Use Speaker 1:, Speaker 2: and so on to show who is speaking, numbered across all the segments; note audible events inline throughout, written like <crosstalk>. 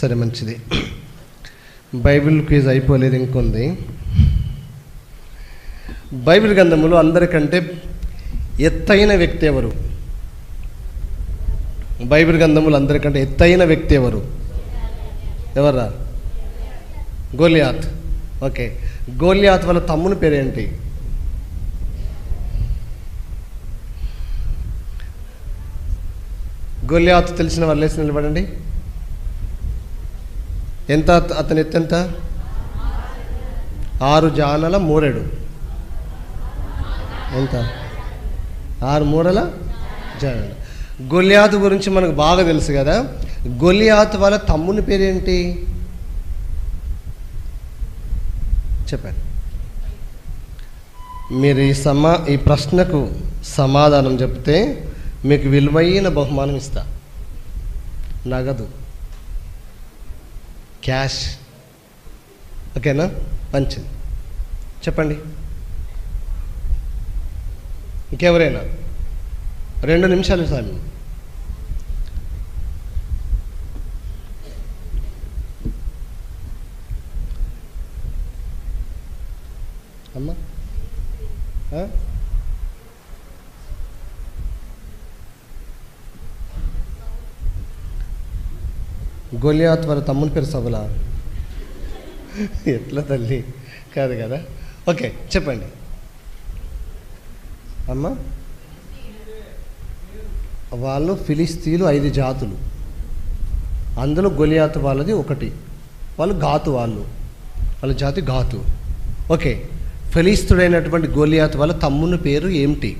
Speaker 1: సరే మంచిది. Bible quiz అయిపోలేదు ఇంకొంది. బైబిల్ గ్రంథములో అందరికంటే ఎత్తైన వ్యక్తి ఎవరు? బైబిల్ గ్రంథములు అందరికంటే ఎత్తైన వ్యక్తి ఎవరు? ఎవరా గోలియాత్. ఓకే. గోలియాత్ వాళ్ళ తమ్ముని పేరేంటి? గోలియాత్ తెలిసిన వాళ్ళు వేసి నిలబడండి. ఎంత అతని ఎత్తు ఎంత? ఆరు జానల మూరెడు. ఎంత? ఆరు మూరల జానల. గొలియాత్ గురించి మనకు బాగా తెలుసు కదా. గొలియాత్ వాళ్ళ తమ్ముని పేరేంటి? చెప్పాను మీరు ఈ సమా ఈ ప్రశ్నకు సమాధానం చెప్తే మీకు విలువైన బహుమానం ఇస్తా. నగదు. క్యాష్. ఓకేనా? మంచిది చెప్పండి. ఇంకెవరైనా? రెండు నిమిషాలు స్వామి అమ్మా? గొలియాత్ వారి తమ్ముని పేరు సబలా. ఎట్లా తల్లి? కాదు కదా? ఓకే చెప్పండి. అమ్మ? వాళ్ళు ఫిలిస్తీన్లు ఐదు జాతులు. అందులో గొలియాత్ వాళ్ళది ఒకటి. వాళ్ళు ఘాతు వాళ్ళు. వాళ్ళ జాతి ఘాతు. ఓకే ఫిలిస్తుడైనటువంటి గొలియాత్ వాళ్ళ తమ్ముని పేరు ఏమిటి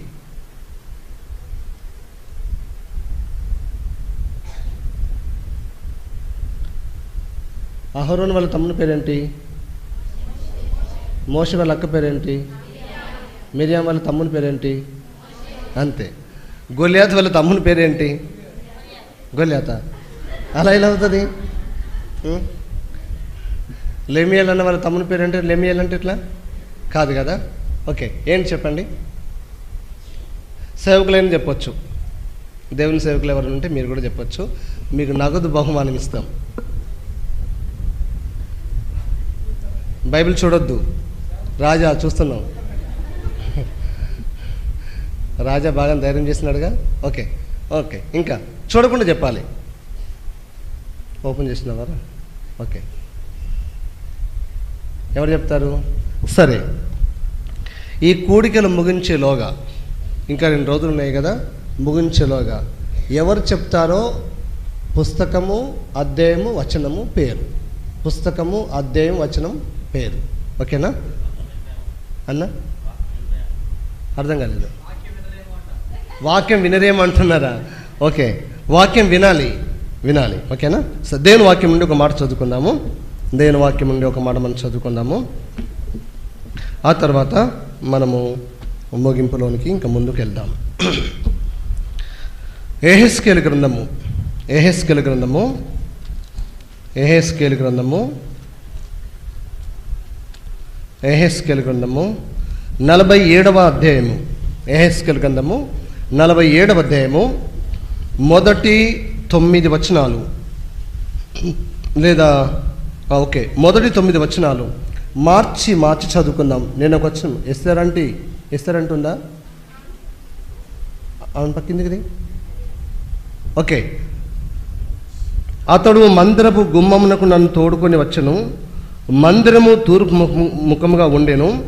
Speaker 1: అహరోన్ వాళ్ళ తమ్ముని పేరేంటి? మోష వాళ్ళ అక్క పేరేంటి? మిరియాం వాళ్ళ తమ్ముని పేరేంటి? అంతే. గొలియాత్ వాళ్ళ తమ్ముని పేరేంటి? గొలియాత అలా ఎలా అవుతుంది? లెమియల్ అన్న వాళ్ళ తమ్ముని పేరేంటి? లెమియల్ అంటే ఇట్లా కాదు కదా? ఓకే ఏంటి చెప్పండి? సేవకులైన చెప్పొచ్చు. దేవుని సేవకులు ఎవరు ఉంటే మీరు కూడా చెప్పొచ్చు. మీకు నగదు బహుమానం ఇస్తాం. బైబిల్ చూడొద్దు. రాజా చూస్తున్నాం రాజా బాగా ధైర్యం చేస్తున్నాడుగా? Okay okay. ఇంకా చూడకుండా చెప్పాలి. ఓపెన్ చేసినవారా ఓకే. ఎవరు చెప్తారు? సరే. ఈ కూడికలు ముగించేలోగా ఇంకా రెండు రోజులు ఉన్నాయి కదా ముగించేలోగా ఎవరు చెప్తారో పుస్తకము అధ్యాయము వచనము పేరు. పుస్తకము అధ్యాయం వచనం పేరు. ఓకేనా? అన్న? అర్థం కాలేదు. వాక్యం వినరేమంటున్నారా? ఓకే. వాక్యం వినాలి. వినాలి. ఓకేనా? సో దేవుని వాక్యం నుండి ఒక మాట చదువుకుందాము? దేవుని వాక్యం నుండి ఒక మాట మనం చదువుకుందాము? ఆ తర్వాత మనము ముగింపులోనికి ఇంకా ముందుకు వెళ్దాం ఏహెస్కేలు గ్రంథము. ఏహెస్కేలు గ్రంథము. ఏహెస్కేలు గ్రంథము. ఎహెస్కెల్ గ్రంథము నలభై ఏడవ అధ్యాయము. ఎహెస్కెల్ గ్రంథము నలభై ఏడవ అధ్యాయము మొదటి తొమ్మిది వచనాలు. లేదా ఓకే మొదటి తొమ్మిది వచనాలు. మార్చి మార్చి చదువుకుందాం. నేను ఒక వచ్చిన ఇస్తారంటే ఇస్తారంటుందా అవును పక్కింది ఓకే. అతడు మందిరపు గుమ్మమునకు నన్ను తోడుకొని వచ్చను. మందిరము తూర్పు ముఖముగా ఉండెను.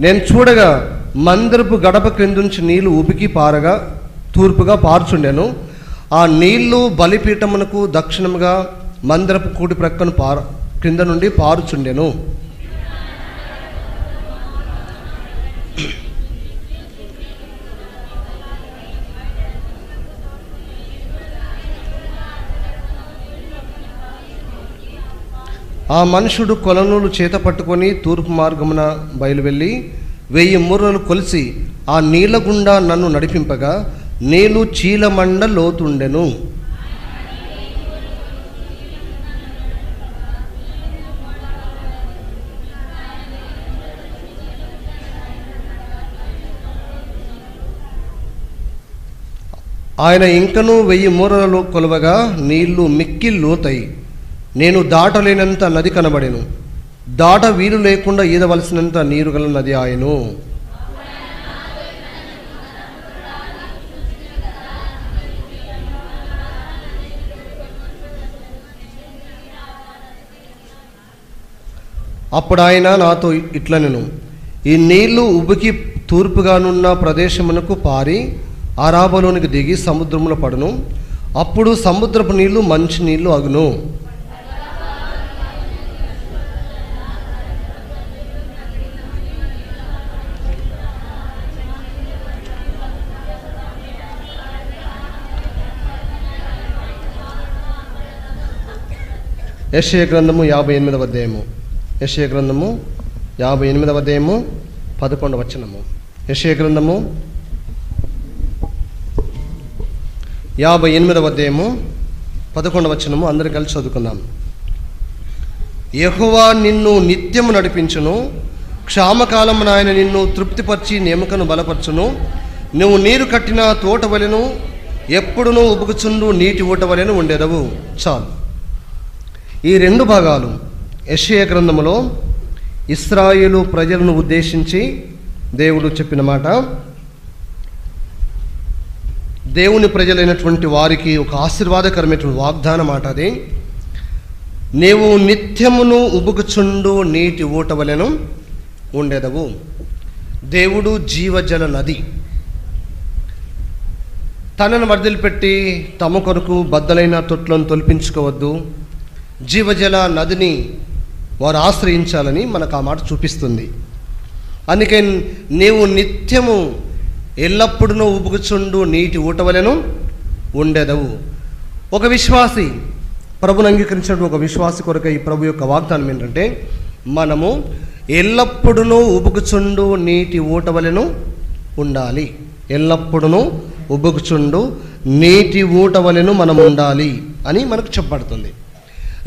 Speaker 1: నేను చూడగా మందిరపు గడప క్రిందుంచి నీళ్ళు ఉబికి పారగా తూర్పుగా పార్చుండెను. ఆ నీళ్ళు బలిపీఠమునకు దక్షిణముగా మందిరపు కూడి ప్రక్కను పార క్రింద నుండి పారుచుండెను. ఆ మనుషుడు కొలనులు చేత పట్టుకొని తూర్పు మార్గమున బయలువెళ్ళి వెయ్యి మూరలు కొలిసి ఆ నీళ్ళ గుండా నన్ను నడిపింపగా నేను చీలమండ లోతుండెను. ఆయన ఇంకనూ వెయ్యి మూరలలో కొలవగా నీళ్ళు మిక్కి లోతాయి. నేను దాటలేనంత నది కనబడెను. దాట వీలు లేకుండా ఈదవలసినంత నీరు గల నది ఆయను. అప్పుడు ఆయన నాతో ఇట్లనెను. ఈ నీళ్ళు ఉబికి తూర్పుగానున్న ప్రదేశమునకు పారి అరాబలోనికి దిగి సముద్రంలో పడును. అప్పుడు సముద్రపు నీళ్ళు మంచి నీళ్ళు అగును. యశయ గ్రంథము యాభై ఎనిమిదవ అధ్యాయము. యశయ గ్రంథము యాభై ఎనిమిదవ అధ్యాయము పదకొండవ వచనము. యశయ గ్రంథము యాభై ఎనిమిదవ అధ్యాయము పదకొండవ వచనము. అందరం కలిసి చదువుకుందాం. యహువా నిన్ను నిత్యము నడిపించును. క్షామకాలము ఆయన నిన్ను తృప్తిపరిచి నియమకను బలపరచును. నువ్వు నీరు కట్టిన తోట వలెను ఎప్పుడునూ ఉబుకుచుండు నీటి ఊట వలెను ఉండేదవు. చాలు. ఈ రెండు భాగాలు యషయ గ్రంథములో ఇస్రాయిలు ప్రజలను ఉద్దేశించి దేవుడు చెప్పిన మాట. దేవుని ప్రజలైనటువంటి వారికి ఒక ఆశీర్వాదకరమైనటువంటి వాగ్దాన మాట అది. నీవు నిత్యమును ఉబుకుచుండు నీటి ఊటవలను ఉండేదవు. దేవుడు జీవజల నది. తనను వదిలిపెట్టి తమ కొరకు బద్దలైన తొట్లను తొలిపించుకోవద్దు. జీవజల నదిని వారు ఆశ్రయించాలని మనకు ఆ మాట చూపిస్తుంది. అందుకే నీవు నిత్యము ఎల్లప్పుడూ ఉబుకుచుండు నీటి ఊటవలెను ఉండెదవు. ఒక విశ్వాసి ప్రభుని అంగీకరించిన ఒక విశ్వాసి కొరకు ఈ ప్రభు యొక్క వాగ్దానం ఏంటంటే మనము ఎల్లప్పుడూ ఉబుకుచుండు నీటి ఊటవలెను ఉండాలి. ఎల్లప్పుడూ ఉబుకుచుండు నీటి ఊటవలెను మనం ఉండాలి అని మనకు చెప్పబడుతుంది.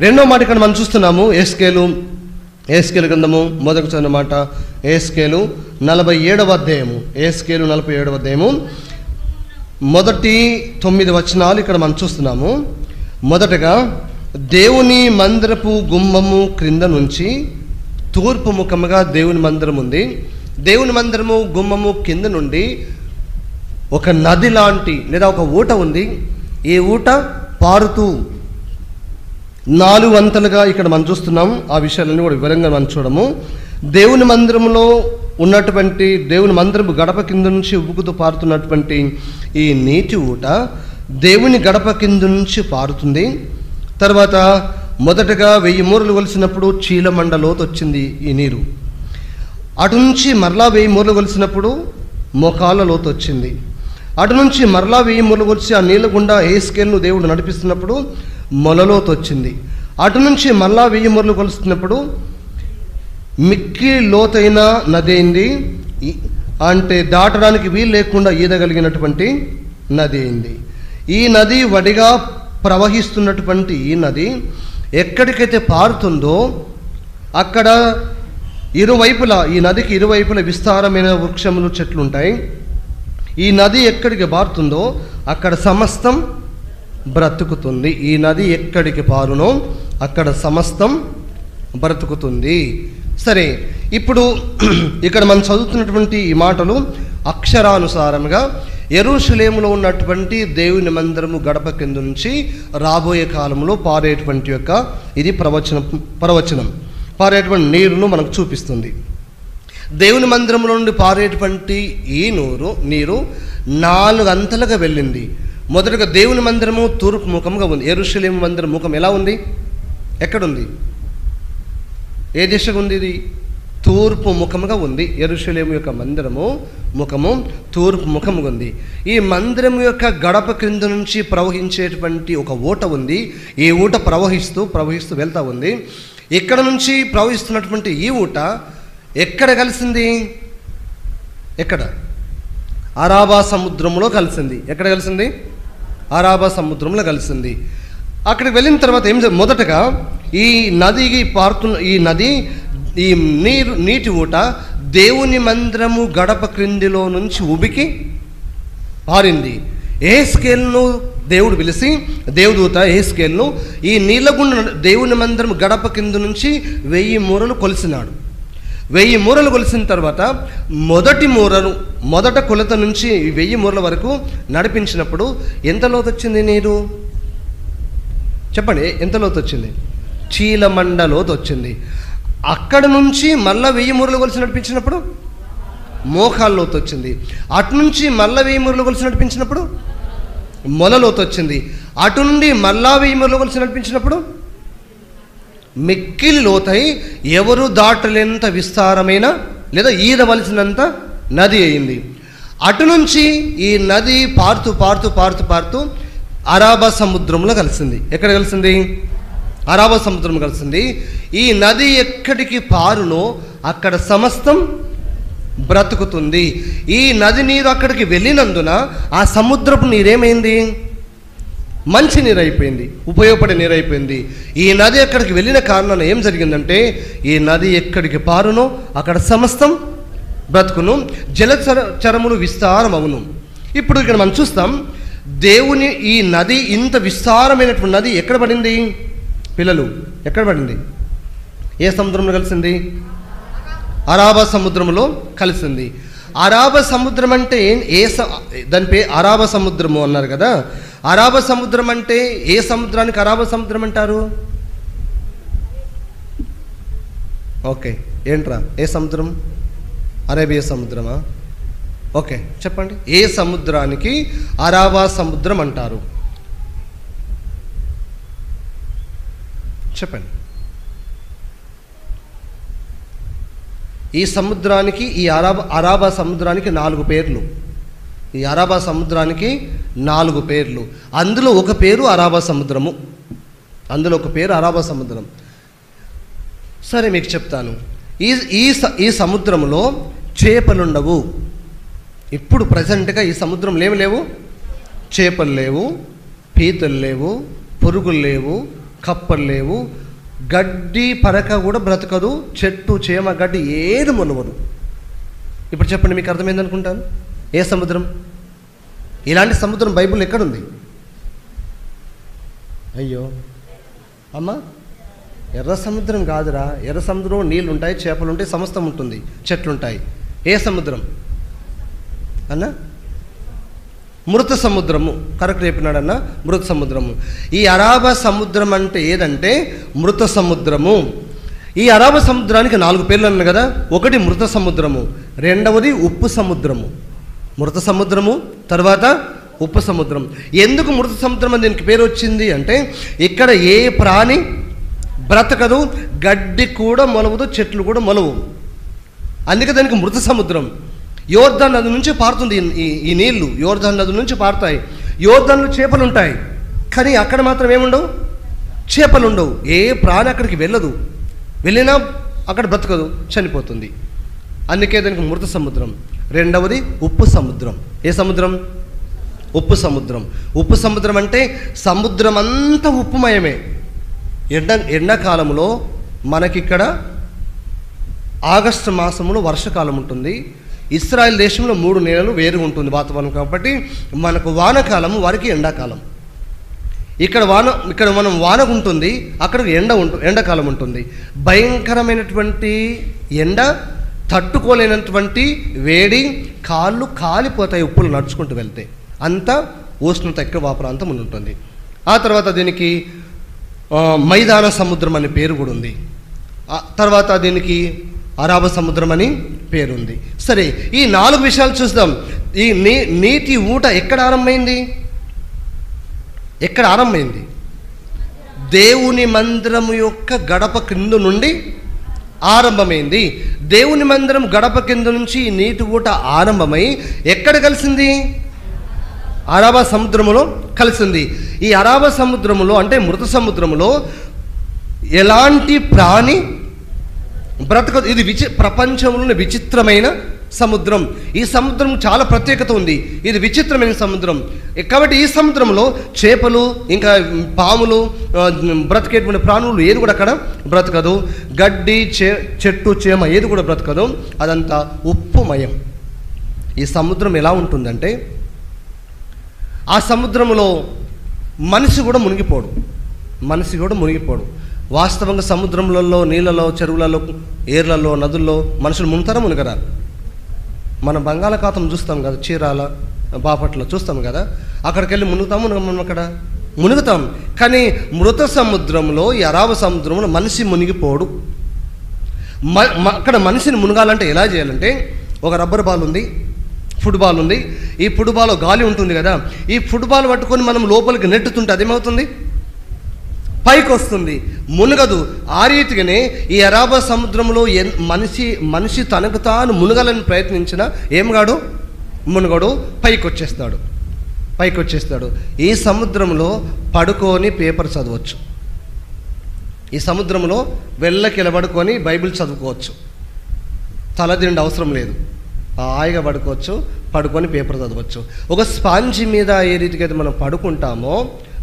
Speaker 1: రెండో మాట ఇక్కడ మనం చూస్తున్నాము ఏస్కేలు ఏస్కేలు గ్రంథము మొదటి చదివిన మాట ఏస్కేలు నలభై ఏడవ అధ్యాయము ఏస్కేలు నలభై ఏడవ అధ్యాయము. మొదటి తొమ్మిది వచనాలు ఇక్కడ మనం చూస్తున్నాము. మొదటగా దేవుని మందిరపు గుమ్మము క్రింద నుంచి తూర్పు ముఖముగా దేవుని మందిరం ఉంది. దేవుని మందిరము గుమ్మము కింద నుండి ఒక నది లాంటి లేదా ఒక ఊట ఉంది. ఈ ఊట? పారుతూ నాలుగు వంతలుగా ఇక్కడ మనం చూస్తున్నాం. ఆ విషయాలన్నీ కూడా వివరంగా మనం చూడము. దేవుని మందిరంలో ఉన్నటువంటి దేవుని మందిరము గడప కింద నుంచి ఉబ్బుకుతూ పారుతున్నటువంటి ఈ నీటి ఊట దేవుని గడప కింద నుంచి పారుతుంది. తర్వాత మొదటగా వెయ్యి మూరలు కొలిసినప్పుడు చీలమండలోతు వచ్చింది ఈ నీరు. అటు నుంచి మరలా వెయ్యి మూరలు కొలిసినప్పుడు మోకాళ్ళ లోతు వచ్చింది. అటు నుంచి మరలా వెయ్యి మూరలు కొలిసి ఆ నీళ్ళ గుండా ఏ స్కేల్ను దేవుడు నడిపిస్తున్నప్పుడు మొలలోతు వచ్చింది అటు నుంచి మళ్ళా వెయ్యి మొరలు కొలుస్తున్నప్పుడు మిక్కి లోతైన నది అయింది అంటే దాటడానికి వీలు లేకుండా ఈదగలిగినటువంటి నది అయింది ఈ నది వడిగా ప్రవహిస్తున్నటువంటి ఈ నది ఎక్కడికైతే పారుతుందో అక్కడ ఇరువైపులా ఈ నదికి ఇరువైపులా విస్తారమైన వృక్షములు చెట్లు ఉంటాయి ఈ నది ఎక్కడికి పారుతుందో అక్కడ సమస్తం బ్రతుకుతుంది. ఈ నది ఎక్కడికి పారునో అక్కడ సమస్తం బ్రతుకుతుంది. సరే ఇప్పుడు <clears throat> ఇక్కడ మనం చదువుతున్నటువంటి ఈ మాటలు అక్షరానుసారంగా ఎరుషులేములో ఉన్నటువంటి దేవుని మందిరము గడప కింద నుంచి రాబోయే కాలంలో పారేటువంటి యొక్క ఇది ప్రవచనం ప్రవచనం. పారేటువంటి నీరును మనకు చూపిస్తుంది. దేవుని మందిరంలో నుండి పారేటువంటి ఈ నూరు నీరు నాలుగు అంతలుగా వెళ్ళింది. మొదటగా దేవుని మందిరము తూర్పు ముఖంగా ఉంది. ఎరుషలేము మందిరం ముఖం ఎలా ఉంది? ఎక్కడుంది? ఏ దిశగా ఉంది ఇది? తూర్పు ముఖముగా ఉంది. ఎరుషలేము యొక్క మందిరము ముఖము తూర్పు ముఖముగా ఉంది. ఈ మందిరం యొక్క గడప క్రింద నుంచి ప్రవహించేటువంటి ఒక ఊట ఉంది. ఈ ఊట ప్రవహిస్తూ ప్రవహిస్తూ వెళ్తూ ఉంది. ఇక్కడ నుంచి ప్రవహిస్తున్నటువంటి ఈ ఊట ఎక్కడ కలిసింది? ఎక్కడ? అరాబా సముద్రంలో కలిసింది. ఎక్కడ కలిసింది? అరాబా సముద్రంలో కలిసింది. అక్కడికి వెళ్ళిన తర్వాత ఏం మొదటగా ఈ నదికి పారుతున్న ఈ నది ఈ నీరు నీటి ఊట దేవుని మందిరము గడప క్రిందిలో నుంచి ఉబికి పారింది. ఏ స్కేల్ను దేవుడు పిలిచి దేవదూత స్కేల్ను ఈ నీళ్ళగుండ దేవుని మందిరం గడప కింద నుంచి వెయ్యి మూరలు కొలిసినాడు. వెయ్యి మూరలు కొలిసిన తర్వాత మొదటి మూరను మొదట కొలత నుంచి వెయ్యి మూరల వరకు నడిపించినప్పుడు ఎంత లోతు వచ్చింది నీరు? చెప్పండి ఎంత లోతు వచ్చింది చీలమండ లోతు వచ్చింది అక్కడ నుంచి మళ్ళా వెయ్యి మూరలు కొలిసి నడిపించినప్పుడు మోకాళ్ళ లోతు వచ్చింది అటు నుంచి మళ్ళా వెయ్యి మూరలు కొలిసి నడిపించినప్పుడు మొలలోతు వచ్చింది అటు నుండి మళ్ళా వెయ్యి మూరలు కొలిసి నడిపించినప్పుడు మిక్కిలి లోతై ఎవరు దాటలేంత విస్తారమైన లేదా ఈదవలసినంత నది అయింది. అటు నుంచి ఈ నది పారుతూ పారుతూ పారుతూ పారుతూ అరాబా సముద్రంలో కలిసింది. ఎక్కడ కలిసింది? అరాబా సముద్రం కలిసింది. ఈ నది ఎక్కడికి పారునో అక్కడ సమస్తం బ్రతుకుతుంది. ఈ నది నీరు అక్కడికి వెళ్ళినందున ఆ సముద్రపు నీరేమైంది? మంచి నీరు అయిపోయింది ఉపయోగపడే నీరు అయిపోయింది ఈ నది ఎక్కడికి వెళ్ళిన కారణాన ఏం జరిగిందంటే ఈ నది ఎక్కడికి పారును అక్కడ సమస్తం బ్రతుకును జలచర చరములు విస్తారమవును. ఇప్పుడు ఇక్కడ మనం చూస్తాం దేవుని ఈ నది ఇంత విస్తారమైనటువంటి నది ఎక్కడ పడింది? పిల్లలు ఎక్కడ పడింది? ఏ సముద్రంలో కలిసింది? అరాబా సముద్రంలో కలిసింది. అరాబ సముద్రం అంటే ఏ దాని పే అరాబ సముద్రము అన్నారు కదా. అరాబ సముద్రం అంటే ఏ సముద్రానికి అరాబ సముద్రం అంటారు? ఓకే ఏంట్రా? ఏ సముద్రం? అరేబియా సముద్రమా? ఓకే చెప్పండి. ఏ సముద్రానికి అరాబా సముద్రం అంటారు? చెప్పండి. ఈ సముద్రానికి ఈ అరాబా అరాబా సముద్రానికి నాలుగు పేర్లు. ఈ అరాబా సముద్రానికి నాలుగు పేర్లు. అందులో ఒక పేరు అరాబా సముద్రము. అందులో ఒక పేరు అరాబా సముద్రం. సరే మీకు చెప్తాను. ఈ ఈ స- ఈ సముద్రంలో చేపలుండవు ఇప్పుడు ప్రజెంట్గా ఈ సముద్రంలో ఏమి లేవు? చేపలు లేవు పీతలు లేవు పురుగులు లేవు కప్పలు లేవు గడ్డి పరక కూడా బ్రతకదు చెట్టు చేమ గడ్డి ఏది మొలవదు ఇప్పుడు చెప్పండి మీకు అర్థమైంది అనుకుంటాను? ఏ సముద్రం? ఇలాంటి సముద్రం బైబిల్ ఎక్కడుంది? అయ్యో. అమ్మా ఎర్ర సముద్రం కాదురా. ఎర్ర సముద్రం నీళ్ళు ఉంటాయి చేపలు ఉంటాయి సమస్తం ఉంటుంది చెట్లుంటాయి. ఏ సముద్రం? అన్నా? మృత సముద్రము. కరెక్ట్ చెప్పినాడన్న? మృత సముద్రము. ఈ అరాబ సముద్రం అంటే ఏదంటే మృత సముద్రము. ఈ అరాబ సముద్రానికి నాలుగు పేర్లు అన్నాను కదా? ఒకటి మృత సముద్రము రెండవది ఉప్పు సముద్రము. మృత సముద్రము తర్వాత ఉప్పు సముద్రం. ఎందుకు మృత సముద్రం అని దీనికి పేరు వచ్చింది అంటే ఇక్కడ ఏ ప్రాణి బ్రతకదు గడ్డి కూడా మొలవదు చెట్లు కూడా మొలవు. అందుకే దానికి మృత సముద్రం. యోర్ధన్ నది నుంచి పారుతుంది ఈ- ఈ నీళ్ళు. యోర్ధన్ నది నుంచి పారుతాయి. యోర్ధన్లు చేపలు ఉంటాయి కానీ అక్కడ మాత్రం ఏముండవు? చేపలు ఉండవు ఏ ప్రాణి అక్కడికి వెళ్ళదు. వెళ్ళినా అక్కడ బ్రతకదు. చనిపోతుంది. అందుకే దానికి మృత సముద్రం. రెండవది ఉప్పు సముద్రం. ఏ సముద్రం? ఉప్పు సముద్రం. ఉప్పు సముద్రం అంటే సముద్రం అంతా ఉప్పుమయమే. ఎండ ఎండాకాలంలో మనకిక్కడ ఆగస్టు మాసంలో వర్షకాలం ఉంటుంది. ఇస్రాయల్ దేశంలో మూడు నెలలు వేరు ఉంటుంది వాతావరణం కాబట్టి మనకు వానకాలం వారికి ఎండాకాలం. ఇక్కడ వాన ఇక్కడ మనం వాన ఉంటుంది అక్కడ ఎండ ఉంటుంది ఎండాకాలం ఉంటుంది. భయంకరమైనటువంటి ఎండ తట్టుకోలేనటువంటి వేడి కాళ్ళు కాలిపోతాయి ఉప్పులు నడుచుకుంటూ వెళ్తే. అంత ఉష్ణత ఎక్కువ ఆ ప్రాంతం ఉంటుంది. ఆ తర్వాత దీనికి మైదాన సముద్రం అనే పేరు కూడా ఉంది. తర్వాత దీనికి అరాబ సముద్రం అని పేరుంది. సరే ఈ నాలుగు విషయాలు చూద్దాం. ఈ నీ నీటి ఊట ఎక్కడ ఆరంభమైంది? ఎక్కడ ఆరంభమైంది? దేవుని మందిరము యొక్క గడప క్రింద నుండి ఆరంభమైంది. దేవుని మందిరం గడప కింద నుంచి ఈ నీటి ఊట ఆరంభమై ఎక్కడ కలిసింది? అరాబా సముద్రములో కలిసింది. ఈ అరాబా సముద్రములో అంటే మృత సముద్రములో ఎలాంటి ప్రాణి బ్రతకదు ఇది విచి ప్రపంచంలోని విచిత్రమైన సముద్రం. ఈ సముద్రం చాలా ప్రత్యేకత ఉంది. ఇది విచిత్రమైన సముద్రం. కాబట్టి ఈ సముద్రంలో చేపలు ఇంకా పాములు బ్రతికేటువంటి ప్రాణులు ఏది కూడా అక్కడ బ్రతకదు. గడ్డి చే చెట్టు చేమ ఏది కూడా బ్రతకదు. అదంతా ఉప్పుమయం. ఈ సముద్రం ఎలా ఉంటుందంటే ఆ సముద్రంలో మనిషి కూడా మునిగిపోడు. మనిషి కూడా మునిగిపోడు. వాస్తవంగా సముద్రములలో నీళ్ళలో చెరువులలో ఏర్లలో నదుల్లో మనుషులు ముంతరం మునగరా మనం బంగాళాఖాతం చూస్తాం కదా చీరాల బాపట్ల చూస్తాం కదా అక్కడికి వెళ్ళి మునుగుతాము మనం అక్కడ మునుగుతాం. కానీ మృత సముద్రంలో ఈ అరాబ సముద్రంలో మనిషి మునిగిపోడు. మ- అక్కడ మనిషిని మునగాలంటే ఎలా చేయాలంటే ఒక రబ్బర్ బాల్ ఉంది ఫుట్బాల్ ఉంది ఈ ఫుట్బాల్ గాలి ఉంటుంది కదా ఈ ఫుట్బాల్ పట్టుకొని మనం లోపలికి నెట్టుతుంటే అదేమవుతుంది? పైకి వస్తుంది మునగదు. ఆ రీతిగానే ఈ అరాబ సముద్రంలో ఎన్ మనిషి మనిషి తనకు తాను మునగాలని ప్రయత్నించిన ఏం కాడు మునగడు పైకి వచ్చేస్తాడు పైకి వచ్చేస్తాడు ఈ సముద్రంలో పడుకొని పేపర్ చదవచ్చు. ఈ సముద్రంలో వెళ్ళకిలబడుకొని బైబిల్ చదువుకోవచ్చు. తలదిండి అవసరం లేదు. హాయిగా పడుకోవచ్చు పడుకొని పేపర్ చదవచ్చు. ఒక స్పాంజి మీద ఏ రీతికి అయితే మనం పడుకుంటామో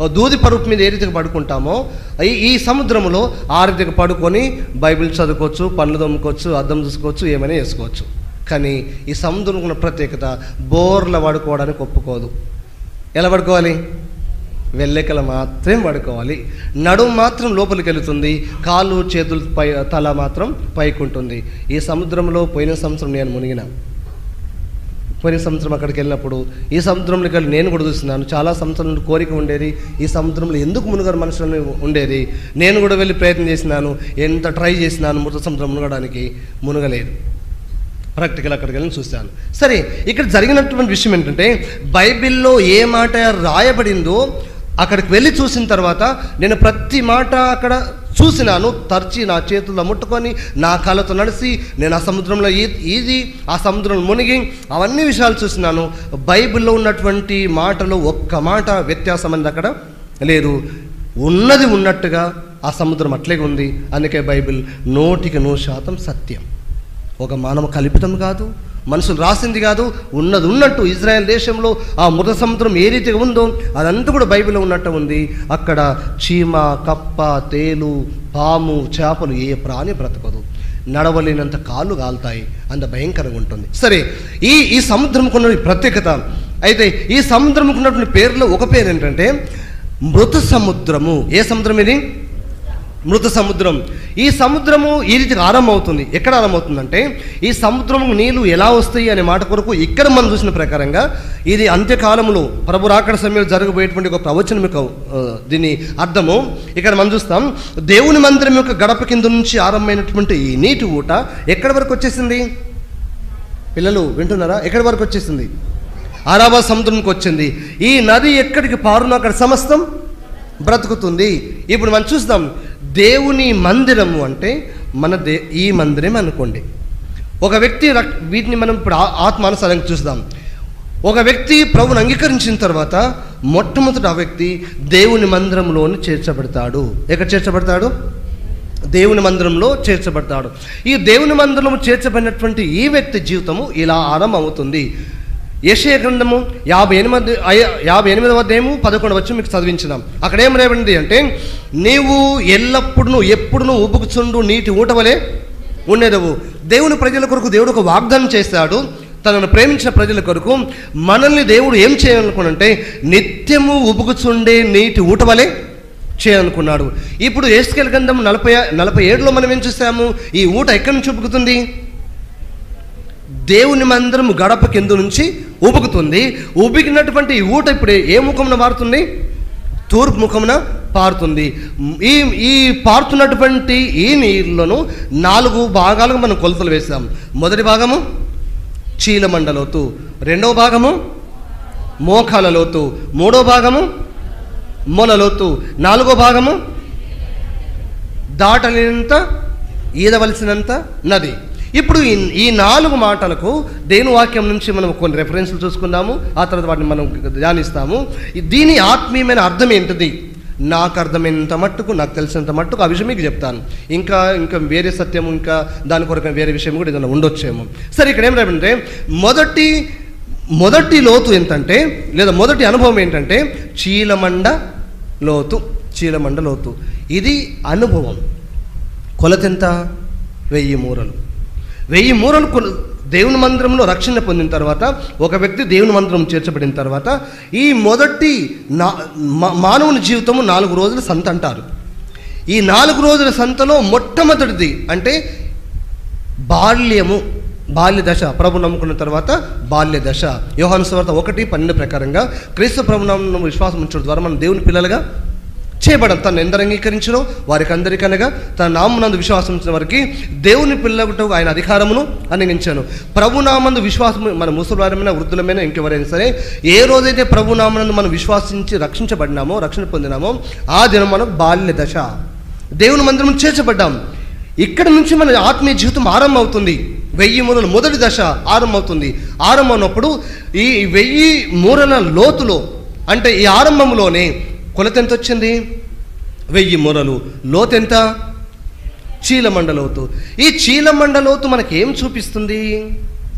Speaker 1: దూది పరుపు మీద ఏ రీతిగా పడుకుంటామో ఈ సముద్రంలో ఆ రీతిగా పడుకొని బైబిల్ చదువుకోవచ్చు పండ్లు దమ్ముకోవచ్చు అద్దం చూసుకోవచ్చు ఏమైనా వేసుకోవచ్చు కానీ ఈ సముద్రం ఉన్న ప్రత్యేకత బోర్ల పడుకోవడానికి ఒప్పుకోదు. ఎలా పడుకోవాలి? వెళ్ళెకల మాత్రం పడుకోవాలి. నడుము మాత్రం లోపలికి వెళుతుంది కాళ్ళు చేతులు పై తల మాత్రం పైకి ఉంటుంది ఈ సముద్రంలో పోయిన సంవత్సరం నేను మునిగిన. పోయిన సంవత్సరం అక్కడికి వెళ్ళినప్పుడు ఈ సముద్రంలోకి వెళ్ళి నేను కూడా చూస్తున్నాను చాలా సంవత్సరం నుండి కోరిక ఉండేది ఈ సముద్రంలో ఎందుకు మునుగరు మనుషులని ఉండేది నేను కూడా వెళ్ళి ప్రయత్నం చేసినాను ఎంత ట్రై చేసినాను మృత సముద్రం మునగడానికి మునగలేదు. ప్రాక్టికల్ అక్కడికి వెళ్ళి చూశాను. సరే ఇక్కడ జరిగినటువంటి విషయం ఏంటంటే బైబిల్లో ఏ మాట రాయబడిందో అక్కడికి వెళ్ళి చూసిన తర్వాత నేను ప్రతి మాట అక్కడ చూసినాను తర్చి నా చేతుల్లో ముట్టుకొని నా కళ్ళతో నడిచి నేను ఆ సముద్రంలో ఈది ఆ సముద్రంలో మునిగి అవన్నీ విషయాలు చూసినాను. బైబిల్లో ఉన్నటువంటి మాటలు ఒక్క మాట వ్యత్యాసం అనేది అక్కడ లేదు. ఉన్నది ఉన్నట్టుగా ఆ సముద్రం అట్లే ఉంది. అందుకే బైబిల్ నూటికి నూరు శాతం సత్యం. ఒక మానవ కల్పితం కాదు మనుషులు రాసింది కాదు ఉన్నది ఉన్నట్టు ఇజ్రాయెల్ దేశంలో ఆ మృత సముద్రం ఏ రీతిగా ఉందో అదంతా కూడా బైబిల్లో ఉన్నట్టు ఉంది. అక్కడ చీమ కప్ప తేలు పాము చేపలు ఏ ప్రాణి బ్రతకదు. నడవలేనంత కాళ్ళు కాలుతాయి అంత భయంకరంగా ఉంటుంది. సరే ఈ ఈ సముద్రంకు ఉన్న ప్రత్యేకత అయితే ఈ సముద్రంకున్నటువంటి పేర్లో ఒక పేరు ఏంటంటే మృత సముద్రము. ఏ సముద్రం ఇది? మృత సముద్రం. ఈ సముద్రము ఈ రీతిగా ఆరంభమవుతుంది. ఎక్కడ ఆరంభమవుతుందంటే ఈ సముద్రము నీళ్ళు ఎలా వస్తాయి అనే మాట కొరకు ఇక్కడ మనం చూసిన ప్రకారంగా ఇది అంత్యకాలంలో ప్రభు రాకడ సమయంలో జరగబోయేటువంటి ఒక ప్రవచనం యొక్క దీని అర్థము. ఇక్కడ మనం చూస్తాం దేవుని మందిరం యొక్క గడప కింద నుంచి ఆరంభమైనటువంటి ఈ నీటి ఊట ఎక్కడి వరకు వచ్చేసింది? పిల్లలు వింటున్నారా? ఎక్కడి వరకు వచ్చేసింది? అరాబా సముద్రంకి వచ్చింది. ఈ నది ఎక్కడికి పారునో అక్కడ సమస్తం బ్రతుకుతుంది. ఇప్పుడు మనం చూస్తాం దేవుని మందిరము అంటే మన దే ఈ మందిరం అనుకోండి. ఒక వ్యక్తి రక్- వీటిని మనం ఇప్పుడు ఆ- ఆత్మానుసారంగా చూస్తాం. ఒక వ్యక్తి ప్రభుని అంగీకరించిన తర్వాత మొట్టమొదట ఆ వ్యక్తి దేవుని మందిరంలోని చేర్చబడతాడు. ఎక్కడ చేర్చబడతాడు? దేవుని మందిరంలో చేర్చబడతాడు. ఈ దేవుని మందిరంలో చేర్చబడినటువంటి ఈ వ్యక్తి జీవితము ఇలా ఆరంభం అవుతుంది యెషయా గ్రంథము యాభై ఎనిమిది యాభై ఎనిమిదవ అధ్యాయము పదకొండు వచ్చి మీకు చదివించినాం. అక్కడ ఏం అంటే నీవు ఎల్లప్పుడూ ఎప్పుడును ఉబుకుచుండు నీటి ఊటవలే ఉండేదవు. దేవుని ప్రజల కొరకు దేవుడు ఒక వాగ్దానం చేస్తాడు తనను ప్రేమించిన ప్రజల కొరకు మనల్ని దేవుడు ఏం చేయాలనుకున్నంటే నిత్యము ఉబుకుచుండే నీటి ఊటవలే చేయాలనుకున్నాడు. ఇప్పుడు ఏసుకెల్ గంధం నలభై నలభై ఏడులో మనం ఏం చూసాము? ఈ ఊట ఎక్కడి నుంచి ఉబుకుతుంది? దేవుని మందిరం గడప కింద నుంచి ఉబుకుతుంది. ఉబికినటువంటి ఊట ఇప్పుడు ఏ ముఖమున మారుతుంది తూర్పు ముఖమున పారుతుంది. ఈ ఈ పారుతున్నటువంటి ఈ నీళ్ళను నాలుగు భాగాలుగా మనం కొలతలు వేసాం మొదటి భాగము చీలమండలోతు రెండవ భాగము మోకాల లోతు మూడో భాగము మొల లోతు నాలుగో భాగము దాటలేనంత ఈదవలసినంత నది. ఇప్పుడు ఈ ఈ నాలుగు మాటలకు దేని వాక్యం నుంచి మనం కొన్ని రెఫరెన్స్లు చూసుకుందాము ఆ తర్వాత వాటిని మనం ధ్యానిస్తాము. దీని ఆత్మీయమైన అర్థం ఏంటిది? నాకు అర్థమైనంత మట్టుకు నాకు తెలిసినంత మట్టుకు ఆ విషయం మీకు చెప్తాను. ఇంకా ఇంకా వేరే సత్యం ఇంకా దాని కొరకు వేరే విషయం కూడా ఏదైనా ఉండొచ్చేమో. సరే ఇక్కడ ఏం రాబంటే మొదటి మొదటి లోతు ఏంటంటే లేదా మొదటి అనుభవం ఏంటంటే చీలమండ లోతు చీలమండ లోతు. ఇది అనుభవం. కొలతెంత? వెయ్యి మూరలు. వెయ్యి మూరలు కొల దేవుని మందిరంలో రక్షణ పొందిన తర్వాత ఒక వ్యక్తి దేవుని మందిరం చేర్చబడిన తర్వాత ఈ మొదటి నా మానవుని జీవితము నాలుగు రోజుల సంత అంటారు. ఈ నాలుగు రోజుల సంతలో మొట్టమొదటిది అంటే బాల్యము బాల్య దశ. ప్రభు నమ్ముకున్న తర్వాత బాల్య దశ. యోహాను స్వార్థ ఒకటి పన్నెండు ప్రకారంగా క్రీస్తు ప్రభు నామమున విశ్వాసం ఉంచడం ద్వారా మనం దేవుని పిల్లలుగా చేయబడం తను ఎందరు అంగీకరించడం వారికి అందరికనగా తన నామనందు విశ్వాసం ఇచ్చిన వారికి దేవుని పిల్లగుట ఆయన అధికారమును అన్నించాను ప్రభునామందు విశ్వాసం మన ముసలివారమైన వృద్ధులమైన ఇంకెవరైనా సరే ఏ రోజైతే ప్రభునామనందు మనం విశ్వాసించి రక్షించబడినామో రక్షణ పొందినామో ఆ దినం మనం బాల్య దశ. దేవుని మందిరం చేర్చబడ్డాం. ఇక్కడ నుంచి మన ఆత్మీయ జీవితం ఆరంభమవుతుంది. వెయ్యి మూరల మొదటి దశ ఆరంభమవుతుంది. ఆరంభమైనప్పుడు ఆరంభం అయినప్పుడు ఈ వెయ్యి మూరల లోతులో అంటే ఈ ఆరంభంలోనే కొలత ఎంత వచ్చింది వెయ్యి మూరలు. లోతు ఎంత చీలమండ లోతు ఈ చీలమండ లోతు మనకి చూపిస్తుంది?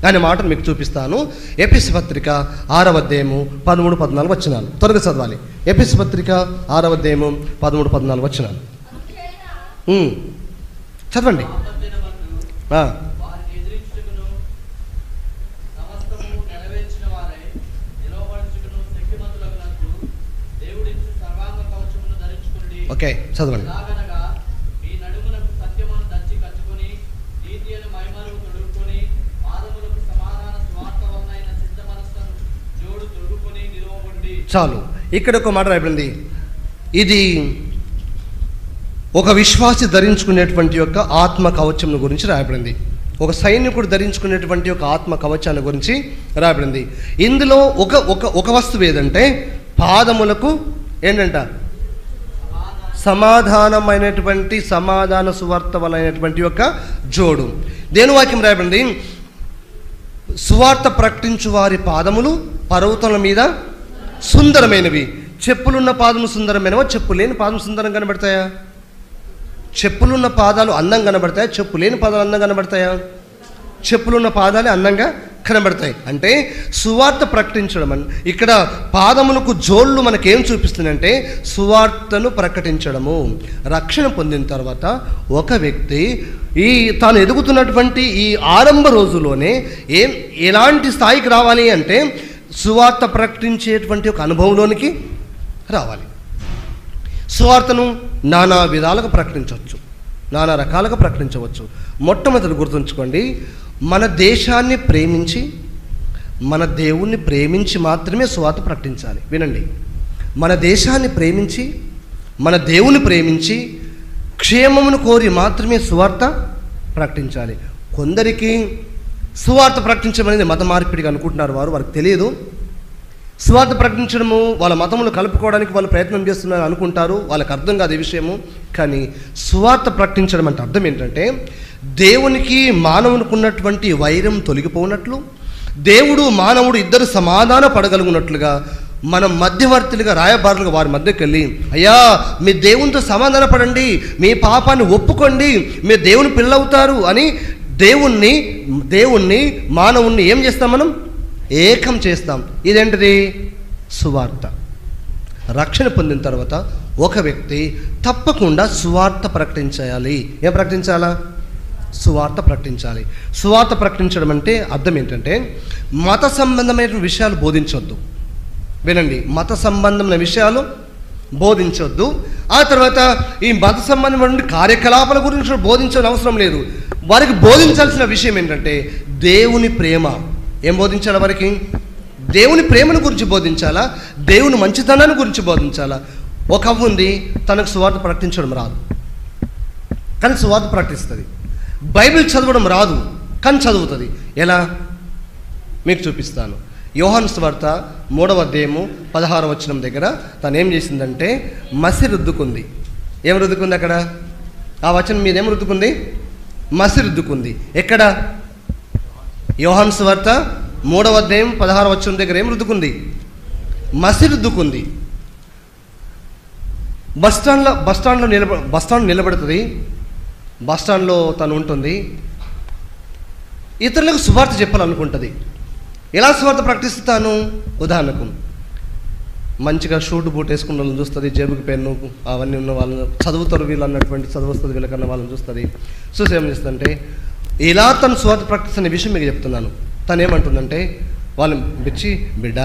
Speaker 1: అనే మాటను మీకు చూపిస్తాను. ఎపిస్ పత్రిక ఆరవ అధ్యాయము పదమూడు పద్నాలుగు వచ్చినాలు త్వరగా చదవాలి. ఎపిస్ పత్రిక ఆరవ అధ్యాయము పదమూడు పద్నాలుగు వచ్చినాలు. చదవండి ఆ,
Speaker 2: వారిని ఎదిరించుటకును సమస్తము నెరవేర్చిన వారై నిలవబడుచుటకును శక్తిమంతులగునట్లు దేవుడిచ్చు సర్వాంగ కవచమును ధరించుకుని
Speaker 1: ఓకే చదవండి
Speaker 2: ఎలాగనగా మీ నడుమునకు సత్యమును దంచి కట్టుకొని నీతి అని మైమరువు తొడుగుకొని పాదములకు సమాధాన స్వార్థ వలనైన సిద్ధ మనస్సును జోడు తొడుగుకొని నిలవబడి.
Speaker 1: చాలు. ఇక్కడ ఒక మాట రాయబడింది. ఇది ఒక విశ్వాసి ధరించుకునేటువంటి యొక్క ఆత్మ కవచం గురించి రాయబడింది. ఒక సైనికుడు ధరించుకునేటువంటి ఒక ఆత్మ కవచాన్ని గురించి రాయబడింది. ఇందులో ఒక ఒక ఒక వస్తువు ఏదంటే పాదములకు ఏంటంట? సమాధానమైనటువంటి సమాధాన సువార్తవలైనటువంటి యొక్క జోడు. దేని వాక్యం రాయబండి సువార్త ప్రకటించు వారి పాదములు పర్వతముల మీద సుందరమైనవి. చెప్పులున్న పాదము సుందరమైనవా? చెప్పు లేని పాదం సుందరం కనబడతాయా? చెప్పులున్న పాదాలు అందం కనబడతాయా? చెప్పు లేని పాదాలు అందం కనబడతాయా? చెప్పులున్న పాదాలే అందంగా కనబడతాయి. అంటే సువార్త ప్రకటించడం ఇక్కడ పాదములకు జోళ్ళు మనకేం చూపిస్తుందంటే సువార్తను ప్రకటించడము. రక్షణ పొందిన తర్వాత ఒక వ్యక్తి ఈ తాను ఎదుగుతున్నటువంటి ఈ ఆరంభ రోజులోనే ఏం ఎలాంటి స్థాయికి రావాలి అంటే సువార్త ప్రకటించేటువంటి ఒక అనుభవంలోనికి రావాలి. సువార్తను నానా విధాలుగా ప్రకటించవచ్చు. నానా రకాలుగా ప్రకటించవచ్చు. మొట్టమొదటి గుర్తుంచుకోండి. మన దేశాన్ని ప్రేమించి మన దేవుణ్ణి ప్రేమించి మాత్రమే స్వాత ప్రకటించాలి. వినండి. మన దేశాన్ని ప్రేమించి మన దేవుని ప్రేమించి క్షేమమును కోరి మాత్రమే సువార్త ప్రకటించాలి. కొందరికి సువార్త ప్రకటించమనేది మత మార్పిడిగా అనుకుంటున్నారు వారు వారికి తెలియదు. స్వార్థ ప్రకటించడము వాళ్ళ మతములు కలుపుకోవడానికి వాళ్ళు ప్రయత్నం చేస్తున్నారు అనుకుంటారు వాళ్ళకి అర్థం కాదు ఈ విషయము. కానీ స్వార్థ ప్రకటించడం అంటే అర్థం ఏంటంటే దేవునికి మానవునికి ఉన్నటువంటి వైరం తొలగిపోనట్లు దేవుడు మానవుడు ఇద్దరు సమాధాన పడగలుగునట్లుగా మనం మధ్యవర్తులుగా రాయబారులుగా వారి మధ్యకి వెళ్ళి అయ్యా మీ దేవునితో సమాధాన పడండి మీ పాపాన్ని ఒప్పుకోండి మీరు దేవుని పిల్లవుతారు అని దేవుణ్ణి దేవుణ్ణి మానవుణ్ణి ఏం చేస్తాం మనం? ఏకం చేస్తాం. ఇదేంటిది? సువార్త. రక్షణ పొందిన తర్వాత ఒక వ్యక్తి తప్పకుండా సువార్త ప్రకటించాలి. ఏం ప్రకటించాలా? సువార్త ప్రకటించాలి. సువార్త ప్రకటించడం అంటే అర్థం ఏంటంటే మత సంబంధమైన విషయాలు బోధించొద్దు. వినండి మత సంబంధమైన విషయాలు బోధించొద్దు. ఆ తర్వాత ఈ మత సంబంధమైన కార్యకలాపాల గురించి బోధించాల్సిన అవసరం లేదు. వారికి బోధించాల్సిన విషయం ఏంటంటే దేవుని ప్రేమ. ఏం బోధించాలా వారికి? దేవుని ప్రేమను గురించి బోధించాలా? దేవుని మంచితనాన్ని గురించి బోధించాలా? ఒక అవ్వ ఉంది తనకు సువార్త ప్రకటించడం రాదు. కానీ సువార్త ప్రకటిస్తుంది. బైబిల్ చదవడం రాదు కానీ చదువుతుంది. ఎలా? మీకు చూపిస్తాను. యోహాన్ స్వార్త మూడవ అధ్యాయము పదహార వచనం దగ్గర తను ఏం చేసిందంటే మసి రుద్దుకుంది. ఏం రుద్దుకుంది అక్కడ? ఆ వచనం మీద ఏం రుద్దుకుంది? మసి రుద్దుకుంది. ఎక్కడ? యోహన్ స్వార్త మూడవ అధ్యాయం పదహారు వచ్చిన దగ్గర ఏం రుద్దుకుంది? మసి రుద్దుకుంది. బస్ స్టాండ్లో బస్ స్టాండ్లో నిలబ బస్ స్టాండ్ నిలబడుతుంది. బస్ స్టాండ్లో తను ఉంటుంది. ఇతరులకు సువార్త చెప్పాలనుకుంటుంది. ఎలా సువార్త ప్రకటిస్తాను? ఉదాహరణకు మంచిగా షూట్ బూట్ వేసుకున్న వాళ్ళని చూస్తుంది జేబుకి పెన్ను అవన్నీ ఉన్న వాళ్ళని చదువుతారు వీళ్ళు అన్నటువంటి చదువు వస్తుంది వాళ్ళని చూస్తుంది. చూసి ఏం చేస్తుందంటే ఇలా తను స్వార్థ ప్రకటిస్తున్న విషయం మీకు చెప్తున్నాను. తను ఏమంటుందంటే వాళ్ళు పిచ్చి బిడ్డ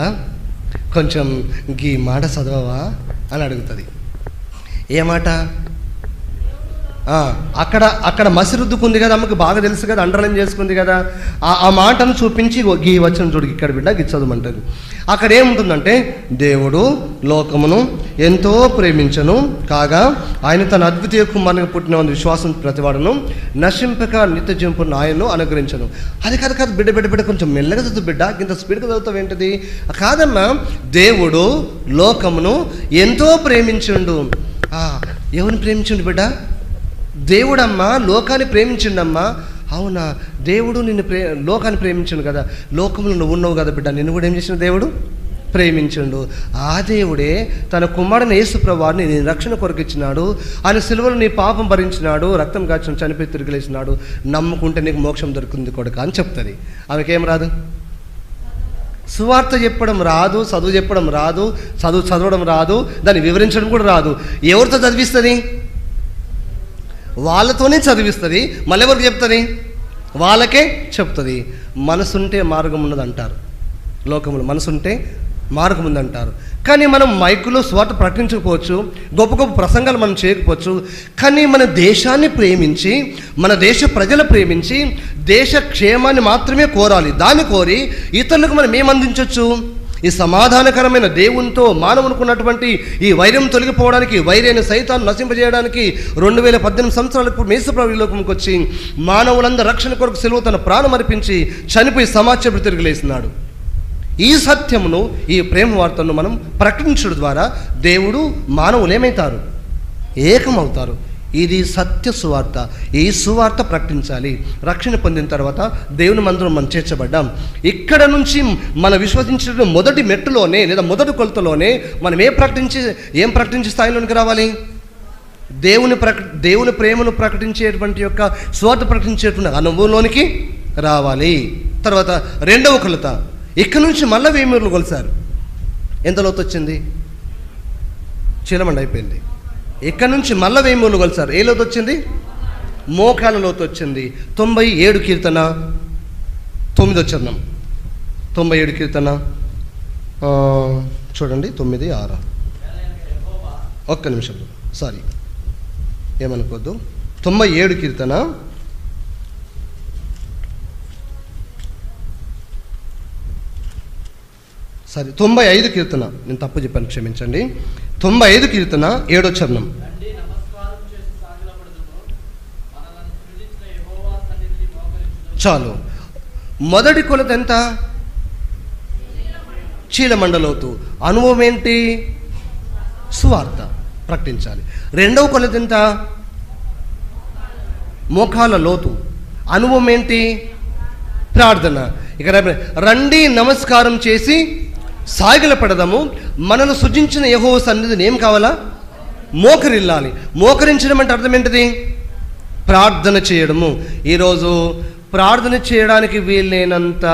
Speaker 1: కొంచెం గీ మాట చదవవా? అని అడుగుతుంది. ఏ మాట? అక్కడ అక్కడ మసిరుద్దుకుంది కదా అమ్మకి బాగా తెలుసు కదా అండర్లైన్ చేసుకుంది కదా. ఆ ఆ మాటను చూపించి గీ వచ్చిన చూడు ఇక్కడ బిడ్డ గీ చదవమంటది. అక్కడ ఏముంటుందంటే దేవుడు లోకమును ఎంతో ప్రేమించను కాగా ఆయన తన అద్వితీయ కుమారునికి పుట్టిన విశ్వాసం ప్రతివాడును నశింపక నిత్య జింపు ఆయన్ను అనుగ్రహించను. అది కాదు కాదు బిడ్డ బిడ్డ బిడ్డ కొంచెం మెల్లగా చదువు బిడ్డ ఇంత స్పీడ్గా చదువుతావు ఏంటిది? కాదమ్మా దేవుడు లోకమును ఎంతో ప్రేమించుండు. ఎవరిని ప్రేమించుండు బిడ్డ? దేవుడమ్మా లోకాన్ని ప్రేమించిండమ్మా. అవునా? దేవుడు నిన్ను ప్రే లోకాన్ని ప్రేమించండు కదా. లోకంలో నువ్వు ఉన్నావు కదా బిడ్డ. నిన్ను కూడా ఏం చేసిన దేవుడు? ప్రేమించిండు. ఆ దేవుడే తన కుమారుని యేసుప్రభాని నీ రక్షణ కొరకిచ్చినాడు ఆయన సిలువలు నీ పాపం భరించినాడు. రక్తం కాచిన చనిపోయి తిరిగిలేసినాడు నమ్ముకుంటే నీకు మోక్షం దొరుకుతుంది కొడుకు అని చెప్తుంది. ఆమెకేం రాదు? సువార్త చెప్పడం రాదు చదువు చెప్పడం రాదు చదువు చదవడం రాదు దాన్ని వివరించడం కూడా రాదు. ఎవరితో చదివిస్తుంది? వాళ్ళతోనే చదివిస్తుంది. మళ్ళీ ఎవరికి చెప్తుంది? వాళ్ళకే చెప్తుంది. మనసుంటే మార్గం ఉన్నది అంటారు లోకములు మనసుంటే మార్గం ఉందంటారు. కానీ మనం మైకులో స్వార్థ ప్రకటించకపోవచ్చు. గొప్ప గొప్ప ప్రసంగాలు మనం చేయకపోవచ్చు. కానీ మన దేశాన్ని ప్రేమించి మన దేశ ప్రజలు ప్రేమించి దేశ క్షేమాన్ని మాత్రమే కోరాలి. దాన్ని కోరి ఇతరులకు మనం ఏం అందించవచ్చు ఈ సమాధానకరమైన దేవునితో మానవునుకున్నటువంటి ఈ వైరం తొలగిపోవడానికి వైరైన సైతాన్ని నశింపజేయడానికి రెండు వేల పద్దెనిమిది సంవత్సరాలకు మేసప్రభు లోకంకి వచ్చి మానవులందరూ రక్షణ కొరకు సెలవు తన ప్రాణం అర్పించి చనిపోయి సమాచారం తిరిగిలేసినాడు ఈ సత్యమును ఈ ప్రేమ వార్తను మనం ప్రకటించడం ద్వారా దేవుడు మానవులు ఏమవుతారు? ఏకమవుతారు. ఇది సత్య సువార్త. ఈ సువార్త ప్రకటించాలి. రక్షణ పొందిన తర్వాత దేవుని మందిరం మనం చేర్చబడ్డాం. ఇక్కడ నుంచి మన విశ్వసించిన మొదటి మెట్టులోనే లేదా మొదటి కొలతలోనే మనం ఏ ప్రకటించి ఏం ప్రకటించే స్థాయిలోనికి రావాలి? దేవుని ప్రక దేవుని ప్రేమను ప్రకటించేటువంటి యొక్క స్వార్థ ప్రకటించేటువంటి అనుభవంలోనికి రావాలి. తర్వాత రెండవ కొలత. ఇక్కడ నుంచి మళ్ళీ వేమూరులు కొలిసారు. ఎంత లోతు వచ్చింది? చీలమండి అయిపోయింది. ఇక్కడ నుంచి మళ్ళీ మూలు కొలిసారు ఏ లోతు వచ్చింది? మోకాల లోతు వచ్చింది. తొంభై ఏడు కీర్తన తొమ్మిది చరణం తొంభై ఏడు కీర్తన చూడండి తొమ్మిది ఆరు. ఒక్క నిమిషం. సారీ. ఏమనుకోద్దు? తొంభై ఏడు కీర్తన సరే తొంభై ఐదు కీర్తన. నేను తప్పు చెప్పాను క్షమించండి. తొంభై ఐదు కీర్తన ఏడో చరణం. చాలు. మొదటి కొలత ఎంత? చీలమండలోతు. అనుభవం ఏంటి? సువార్త. ప్రకటించాలి. రెండవ కొలత ఎంత? మోకాల లోతు అనుభవం ఏంటి? ప్రార్థన. ఇక్కడ రండి నమస్కారం చేసి సాగిల పడదాము మనను సృజించిన యహో సన్నిధిని ఏం కావాలా? మోకరిల్లాలి. మోకరించడం అంటే అర్థం ఏంటిది? ప్రార్థన చేయడము. ఈరోజు ప్రార్థన చేయడానికి వీలైనంత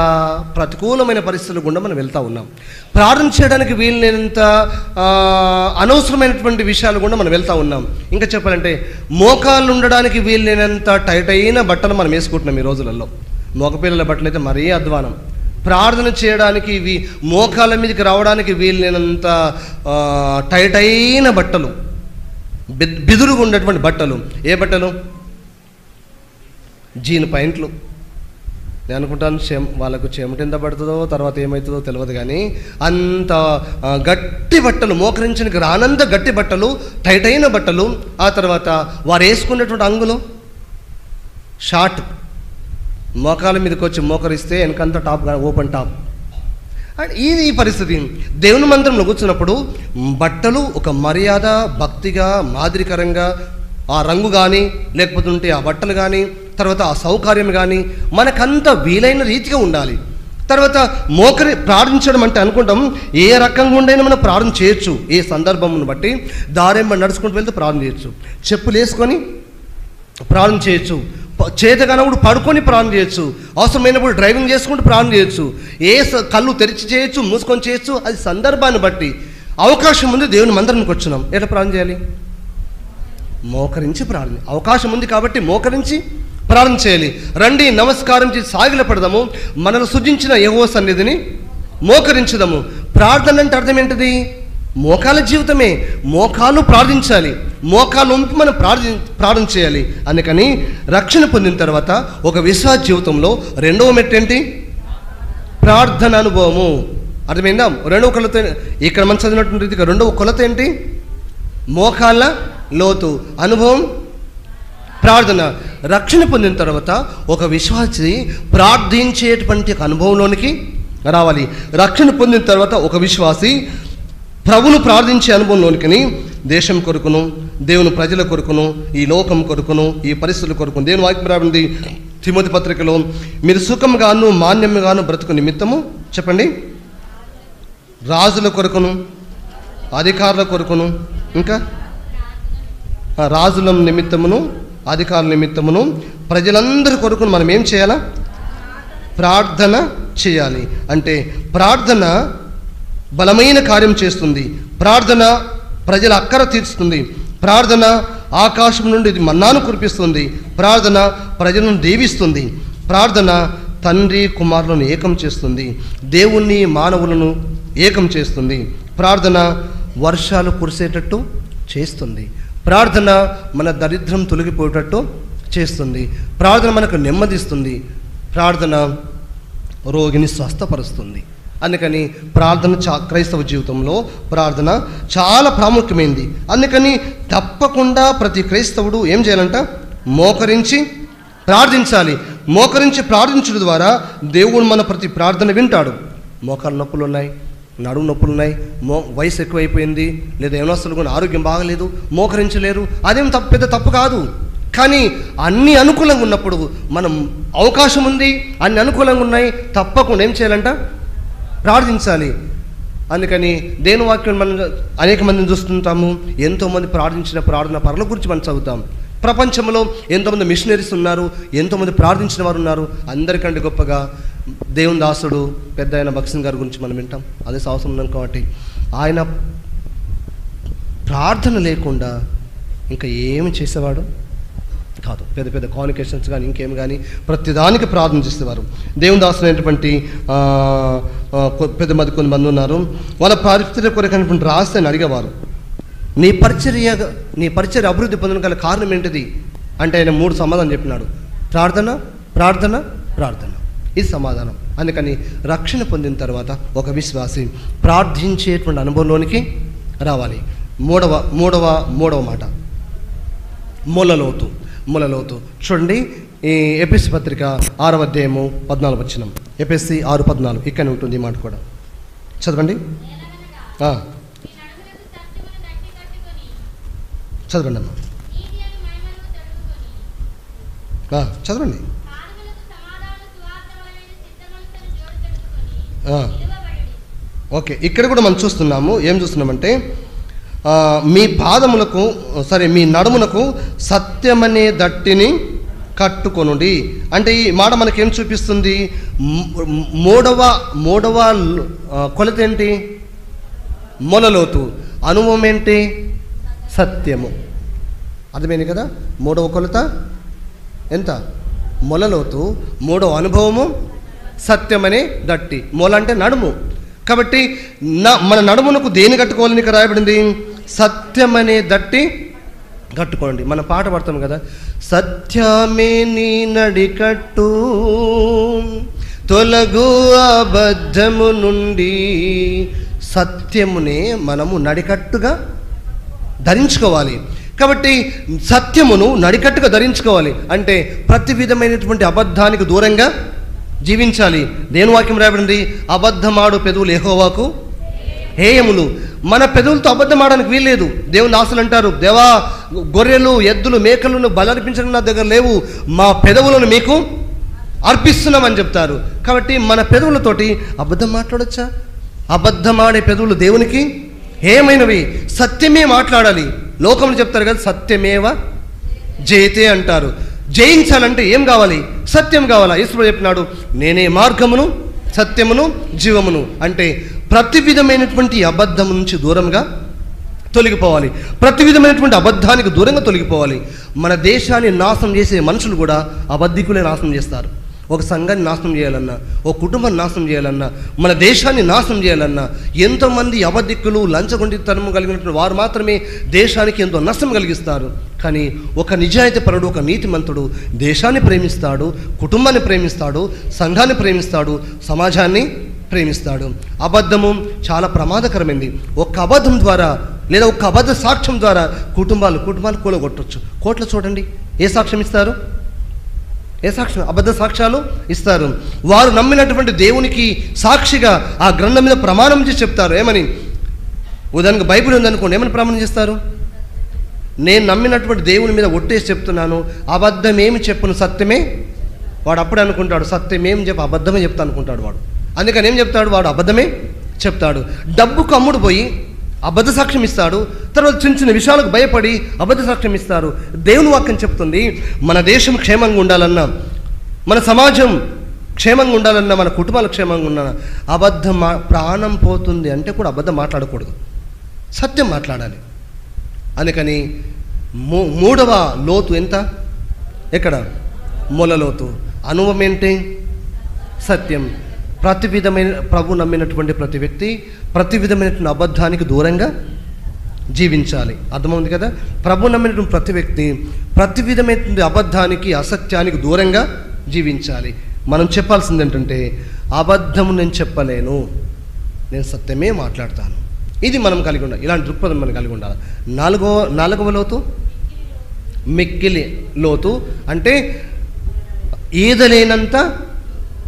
Speaker 1: ప్రతికూలమైన పరిస్థితుల గుండా మనం వెళ్తూ ఉన్నాం. ప్రార్థన చేయడానికి వీల్లేనంత అనవసరమైనటువంటి విషయాలు కూడా మనం వెళ్తూ ఉన్నాం. ఇంకా చెప్పాలంటే మోకాళ్ళు ఉండడానికి వీల్లేనంత టైట్ అయిన బట్టలు మనం వేసుకుంటున్నాం ఈ రోజులలో. మోకపిల్లల బట్టలు అయితే మరీ అధ్వానం. ప్రార్థన చేయడానికి ఇవి మోకాల మీదకి రావడానికి వీలైనంత టైట్ అయిన బట్టలు బిదురుగా ఉన్నటువంటి బట్టలు. ఏ బట్టలు? జీన్ పాయింట్లు. నేను అనుకుంటాను చెం వాళ్ళకు చెమట ఎంత పడుతుందో తర్వాత ఏమవుతుందో తెలియదు కానీ అంత గట్టి బట్టలు మోకరించడానికి రానంత గట్టి బట్టలు టైట్ అయిన బట్టలు ఆ తర్వాత వారు వేసుకున్నటువంటి అంగులు షార్ట్ మోకాల మీదకి వచ్చి మోకరిస్తే వెనకంతా టాప్ ఓపెన్ టాప్. అండ్ ఇది ఈ పరిస్థితి. దేవుని మందిరంలో కూర్చున్నప్పుడు బట్టలు ఒక మర్యాద భక్తిగా మాదిరికరంగా ఆ రంగు కానీ లేకపోతే ఉంటే ఆ బట్టలు కానీ తర్వాత ఆ సౌకర్యం కానీ మనకంత వీలైన రీతిగా ఉండాలి. తర్వాత మోకరి ప్రార్థించడం అంటే అనుకుంటాం ఏ రకంగా ఉండైనా మనం ప్రార్థన చేయొచ్చు. ఏ సందర్భంను బట్టి దారేం నడుచుకుంటూ వెళ్తే ప్రార్థన చేయొచ్చు. చెప్పులు వేసుకొని ప్రార్థన చేయొచ్చు. చేతగానప్పుడు పడుకొని ప్రాణం చేయొచ్చు అవసరమైనప్పుడు డ్రైవింగ్ చేసుకుంటూ ప్రాణం చేయొచ్చు ఏ స- కళ్ళు తెరిచి చేయొచ్చు మూసుకొని చేయొచ్చు అది సందర్భాన్ని బట్టి. అవకాశం ఉంది దేవుని మందిరానికి వచ్చినాం. ఎట్లా ప్రాణం చేయాలి మోకరించి ప్రార్థన అవకాశం ఉంది కాబట్టి మోకరించి ప్రార్థన చేయాలి. రండి నమస్కారం చేసి సాగిలపడదాము మనల్ని సృజించిన యహో సన్నిధిని మోకరించుదాము. ప్రార్థన అంటే అర్థం ఏంటిది? మోకాల జీవితమే మోకాలు ప్రార్థించాలి మోకాలు ఉంపి మనం ప్రార్థి ప్రార్థన చేయాలి. అందుకని రక్షణ పొందిన తర్వాత ఒక విశ్వాస జీవితంలో రెండవ మెట్టు ఏంటి ప్రార్థన అనుభవము. అర్థమైందా? రెండవ కొలత ఇక్కడ మనం చదివినటువంటి రీతిగా రెండవ కొలత ఏంటి? మోకాళ్ళ లోతు. అనుభవం? ప్రార్థన. రక్షణ పొందిన తర్వాత ఒక విశ్వాసి ప్రార్థించేటువంటి ఒక అనుభవంలోనికి రావాలి. రక్షణ పొందిన తర్వాత ఒక విశ్వాసి ప్రభును ప్రార్థించే అనుభవంలోనికి దేశం కొరకును దేవుని ప్రజల కొరకును ఈ లోకం కొరకును ఈ పరిస్థితుల కొరకును. దేవుని వాక్యం రాబడింది తిమోతి పత్రికలో మీరు సుఖంగాను మాన్యంగాను బ్రతుకు నిమిత్తము? చెప్పండి. రాజుల కొరకును అధికారుల కొరకును ఇంకా? రాజుల నిమిత్తమును అధికారుల నిమిత్తమును ప్రజలందరి కొరకును మనం ఏం చేయాలా? ప్రార్థన చేయాలి. అంటే ప్రార్థన బలమైన కార్యం చేస్తుంది. ప్రార్థన ప్రజల అక్కర తీర్చుతుంది. ప్రార్థన ఆకాశం నుండి ఇది మన్నాను కురిపిస్తుంది. ప్రార్థన ప్రజలను దీవిస్తుంది. ప్రార్థన తండ్రి కుమారులను ఏకం చేస్తుంది. దేవుణ్ణి మానవులను ఏకం చేస్తుంది. ప్రార్థన వర్షాలు కురిసేటట్టు చేస్తుంది. ప్రార్థన మన దరిద్రం తొలగిపోయేటట్టు చేస్తుంది. ప్రార్థన మనకు నెమ్మదిస్తుంది. ప్రార్థన రోగిని స్వస్థపరుస్తుంది. అందుకని ప్రార్థన చా క్రైస్తవ జీవితంలో ప్రార్థన చాలా ప్రాముఖ్యమైనది అందుకని తప్పకుండా ప్రతి క్రైస్తవుడు ఏం చేయాలంట? మోకరించి ప్రార్థించాలి. మోకరించి ప్రార్థించడం ద్వారా దేవుడు మన ప్రతి ప్రార్థన వింటాడు. మోకాలు నొప్పులు ఉన్నాయి నడుము నొప్పులు ఉన్నాయి మో వయసు ఎక్కువైపోయింది లేదా యవనస్తులు కూడా ఆరోగ్యం బాగలేదు మోకరించలేరు అదేం తప్పు పెద్ద తప్పు కాదు. కానీ అన్ని అనుకూలంగా ఉన్నప్పుడు మనం అవకాశం ఉంది అన్ని అనుకూలంగా ఉన్నాయి తప్పకుండా ఏం చేయాలంట? ప్రార్థించాలి. అందుకని దేని వాక్యం మనం అనేక మందిని చూస్తుంటాము. ఎంతోమంది ప్రార్థించిన ప్రార్థన పరల గురించి మనం చదువుతాం. ప్రపంచంలో ఎంతోమంది మిషనరీస్ ఉన్నారు ఎంతోమంది ప్రార్థించిన వారు ఉన్నారు. అందరికంటే గొప్పగా దేవుని దాసుడు పెద్ద ఆయన భక్సింగ్ గారి గురించి మనం వింటాం. అదే అవసరం ఉన్నాం కాబట్టి. ఆయన ప్రార్థన లేకుండా ఇంకా ఏమి చేసేవాడు? కాదు. పెద్ద పెద్ద కాన్వికేషన్స్ కానీ ఇంకేం కానీ ప్రతిదానికి ప్రార్థన చేసేవారు. దేవుని దాసులైనటువంటి పెద్ద మంది కొ- పెద్ద మంది ఉన్నారు. వాళ్ళ పరిస్థితుల కొరకైనటువంటి రాస్తాన్ని అడిగేవారు. నీ పరిచర్య నీ పరిచర్య అభివృద్ధి పొందడం గల కారణం ఏంటిది? అంటే ఆయన మూడు సమాధానం చెప్పినాడు. ప్రార్థన ప్రార్థన ప్రార్థన. ఇది సమాధానం. అందుకని రక్షణ పొందిన తర్వాత ఒక విశ్వాసి ప్రార్థించేటువంటి అనుభవంలోనికి రావాలి. మూడవ మూడవ మూడవ మాట. మూలలోతు మూలలోతు చూడండి ఈ ఎపిసి పత్రిక ఆరవ అధ్యాయము పద్నాలుగు వచ్చినం ఎపిఎస్సి ఆరు పద్నాలుగు. ఇక్కడ ఉంటుంది ఈ మాట కూడా. చదవండి. చదవండి అమ్మా. చదవండి. ఓకే ఇక్కడ కూడా మనం చూస్తున్నాము ఏం చూస్తున్నామంటే మీ పాదములకు సరే మీ నడుమునకు సత్యమనే దట్టిని కట్టుకొనుడి. అంటే ఈ మాట మనకేం చూపిస్తుంది? మూడవ మూడవ కొలత ఏంటి? మొలలోతు. అనుభవం ఏంటి? సత్యము. అర్థమైంది కదా? మూడవ కొలత ఎంత? మొలలోతు. మూడవ అనుభవము సత్యమనే దట్టి. మొల అంటే నడుము. కాబట్టి నా మన నడుమునకు దేని కట్టుకోవాలని రాయబడింది? సత్యమనే దట్టి కట్టుకోండి. మన పాట పాడతాం కదా. సత్యమే నీ నడికట్టు తొలగు అబద్ధము నుండి సత్యమునే మనము నడికట్టుగా ధరించుకోవాలి. కాబట్టి సత్యమును నడికట్టుగా ధరించుకోవాలి. అంటే ప్రతి విధమైనటువంటి అబద్ధానికి దూరంగా జీవించాలి. దేని వాక్యం రాయబడింది? అబద్ధమాడు పెదవులు ఏహోవాకు హేయములు. మన పెదవులతో అబద్ధం ఆడడానికి వీల్లేదు. దేవుని ఆశలు అంటారు దేవా గొర్రెలు ఎద్దులు మేకలను బలర్పించడం నా దగ్గర లేవు. మా పెదవులను మీకు అర్పిస్తున్నామని చెప్తారు. కాబట్టి మన పెదవులతోటి అబద్ధం మాట్లాడొచ్చా? అబద్ధమాడే పెదవులు దేవునికి ఏమైనవి సత్యమే మాట్లాడాలి. లోకంలో చెప్తారు కదా సత్యమేవ జయతే అంటారు. జయించాలంటే ఏం కావాలి? సత్యం కావాలా? ఈశ్వరుడు చెప్పినాడు నేనే మార్గమును సత్యమును జీవమును. అంటే ప్రతి విధమైనటువంటి అబద్ధం నుంచి దూరంగా తొలగిపోవాలి. ప్రతి విధమైనటువంటి అబద్ధానికి దూరంగా తొలగిపోవాలి. మన దేశాన్ని నాశనం చేసే మనుషులు కూడా అబద్ధికులే నాశనం చేస్తారు. ఒక సంఘాన్ని నాశనం చేయాలన్నా ఒక కుటుంబాన్ని నాశనం చేయాలన్నా మన దేశాన్ని నాశనం చేయాలన్నా ఎంతోమంది అబద్ధికులు లంచగొండితనం కలిగినటువంటి వారు మాత్రమే దేశానికి ఎంతో నష్టం కలిగిస్తారు. కానీ ఒక నిజాయితీ పరుడు ఒక నీతిమంతుడు దేశాన్ని ప్రేమిస్తాడు కుటుంబాన్ని ప్రేమిస్తాడు సంఘాన్ని ప్రేమిస్తాడు సమాజాన్ని ప్రేమిస్తాడు. అబద్ధము చాలా ప్రమాదకరమైంది. ఒక్క అబద్ధం ద్వారా లేదా ఒక్క అబద్ధ సాక్ష్యం ద్వారా కుటుంబాలు కుటుంబాలు కూలగొట్టవచ్చు కోట్లు చూడండి. ఏ సాక్ష్యం ఇస్తారు? ఏ సాక్ష్యం? అబద్ధ సాక్ష్యాలు ఇస్తారు. వారు నమ్మినటువంటి దేవునికి సాక్షిగా ఆ గ్రంథం మీద ప్రమాణం చేసి చెప్తారు. ఏమని? ఉదాహరణకు బైబిల్ ఉందనుకోండి. ఏమని ప్రమాణం చేస్తారు? నేను నమ్మినటువంటి దేవుని మీద ఒట్టేసి చెప్తున్నాను. అబద్ధం ఏమి చెప్పును? సత్యమే? వాడు అప్పుడు అనుకుంటాడు. సత్యం ఏం చెప్ప అబద్ధమే చెప్తా అనుకుంటాడు వాడు. అందుకని ఏం చెప్తాడు? వాడు అబద్ధమే చెప్తాడు. డబ్బుకు అమ్ముడు పోయి అబద్ధ సాక్ష్యం ఇస్తాడు. తర్వాత చిన్న చిన్న విషయాలకు భయపడి అబద్ధ సాక్ష్యం ఇస్తారు. దేవుని వాక్యం చెప్తుంది మన దేశం క్షేమంగా ఉండాలన్నా మన సమాజం క్షేమంగా ఉండాలన్నా మన కుటుంబాలు క్షేమంగా ఉండాలన్నా అబద్ధం మా ప్రాణం పోతుంది అంటే కూడా అబద్ధం మాట్లాడకూడదు. సత్యం మాట్లాడాలి. అందుకని మూ మూడవ లోతు ఎంత? ఎక్కడ? మూల లోతు. అనుభవం ఏంటి? సత్యం. ప్రతి విధమైన ప్రభు నమ్మినటువంటి ప్రతి వ్యక్తి ప్రతి విధమైనటువంటి అబద్ధానికి దూరంగా జీవించాలి. అర్థమవుతుంది కదా? ప్రభు నమ్మినటువంటి ప్రతి వ్యక్తి ప్రతి విధమైనటువంటి అబద్ధానికి అసత్యానికి దూరంగా జీవించాలి. మనం చెప్పాల్సింది ఏంటంటే అబద్ధము నేను చెప్పలేను నేను సత్యమే మాట్లాడతాను. ఇది మనం కలిగి ఉండాలి. ఇలాంటి దృక్పథం మనం కలిగి ఉండాలి. నాలుగో నాలుగవ లోతు? మిక్కిలి లోతు. అంటే ఈదలేనంత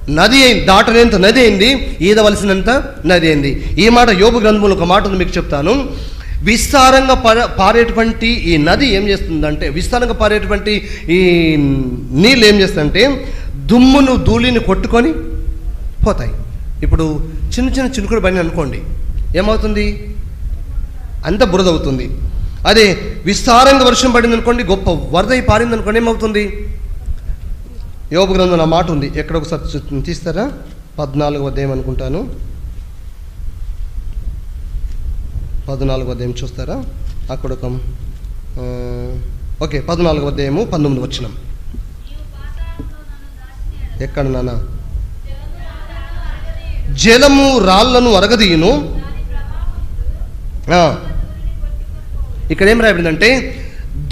Speaker 1: నది అయింది నది అయింది? ఈదవలసినంత నది అయింది. ఈ మాట యోగు గ్రంథంలో ఒక మాట మీకు చెప్తాను. విస్తారంగా పార పారేటువంటి ఈ నది ఏం చేస్తుందంటే విస్తారంగా పారేటువంటి ఈ నీళ్ళు ఏం చేస్తుందంటే దుమ్మును ధూళిని కొట్టుకొని పోతాయి. ఇప్పుడు చిన్న చిన్న చినుకుడు పని అనుకోండి ఏమవుతుంది? అంత బురద అవుతుంది అదే విస్తారంగా వర్షం పడింది అనుకోండి గొప్ప వరద పారింది అనుకోండి ఏమవుతుంది? యోపు గ్రంథం నా మాట ఉంది. ఎక్కడ ఒకసారి తీస్తారా పద్నాలుగు అధ్యాయం అనుకుంటాను. పద్నాలుగు అధ్యాయం చూస్తారా? అక్కడ ఒక ఓకే పద్నాలుగు అధ్యాయము పంతొమ్మిది వచ్చినాం ఎక్కడ నాన్న? జలము రాళ్ళను అరగదీయును. ఇక్కడ ఏం రాయబడిందంటే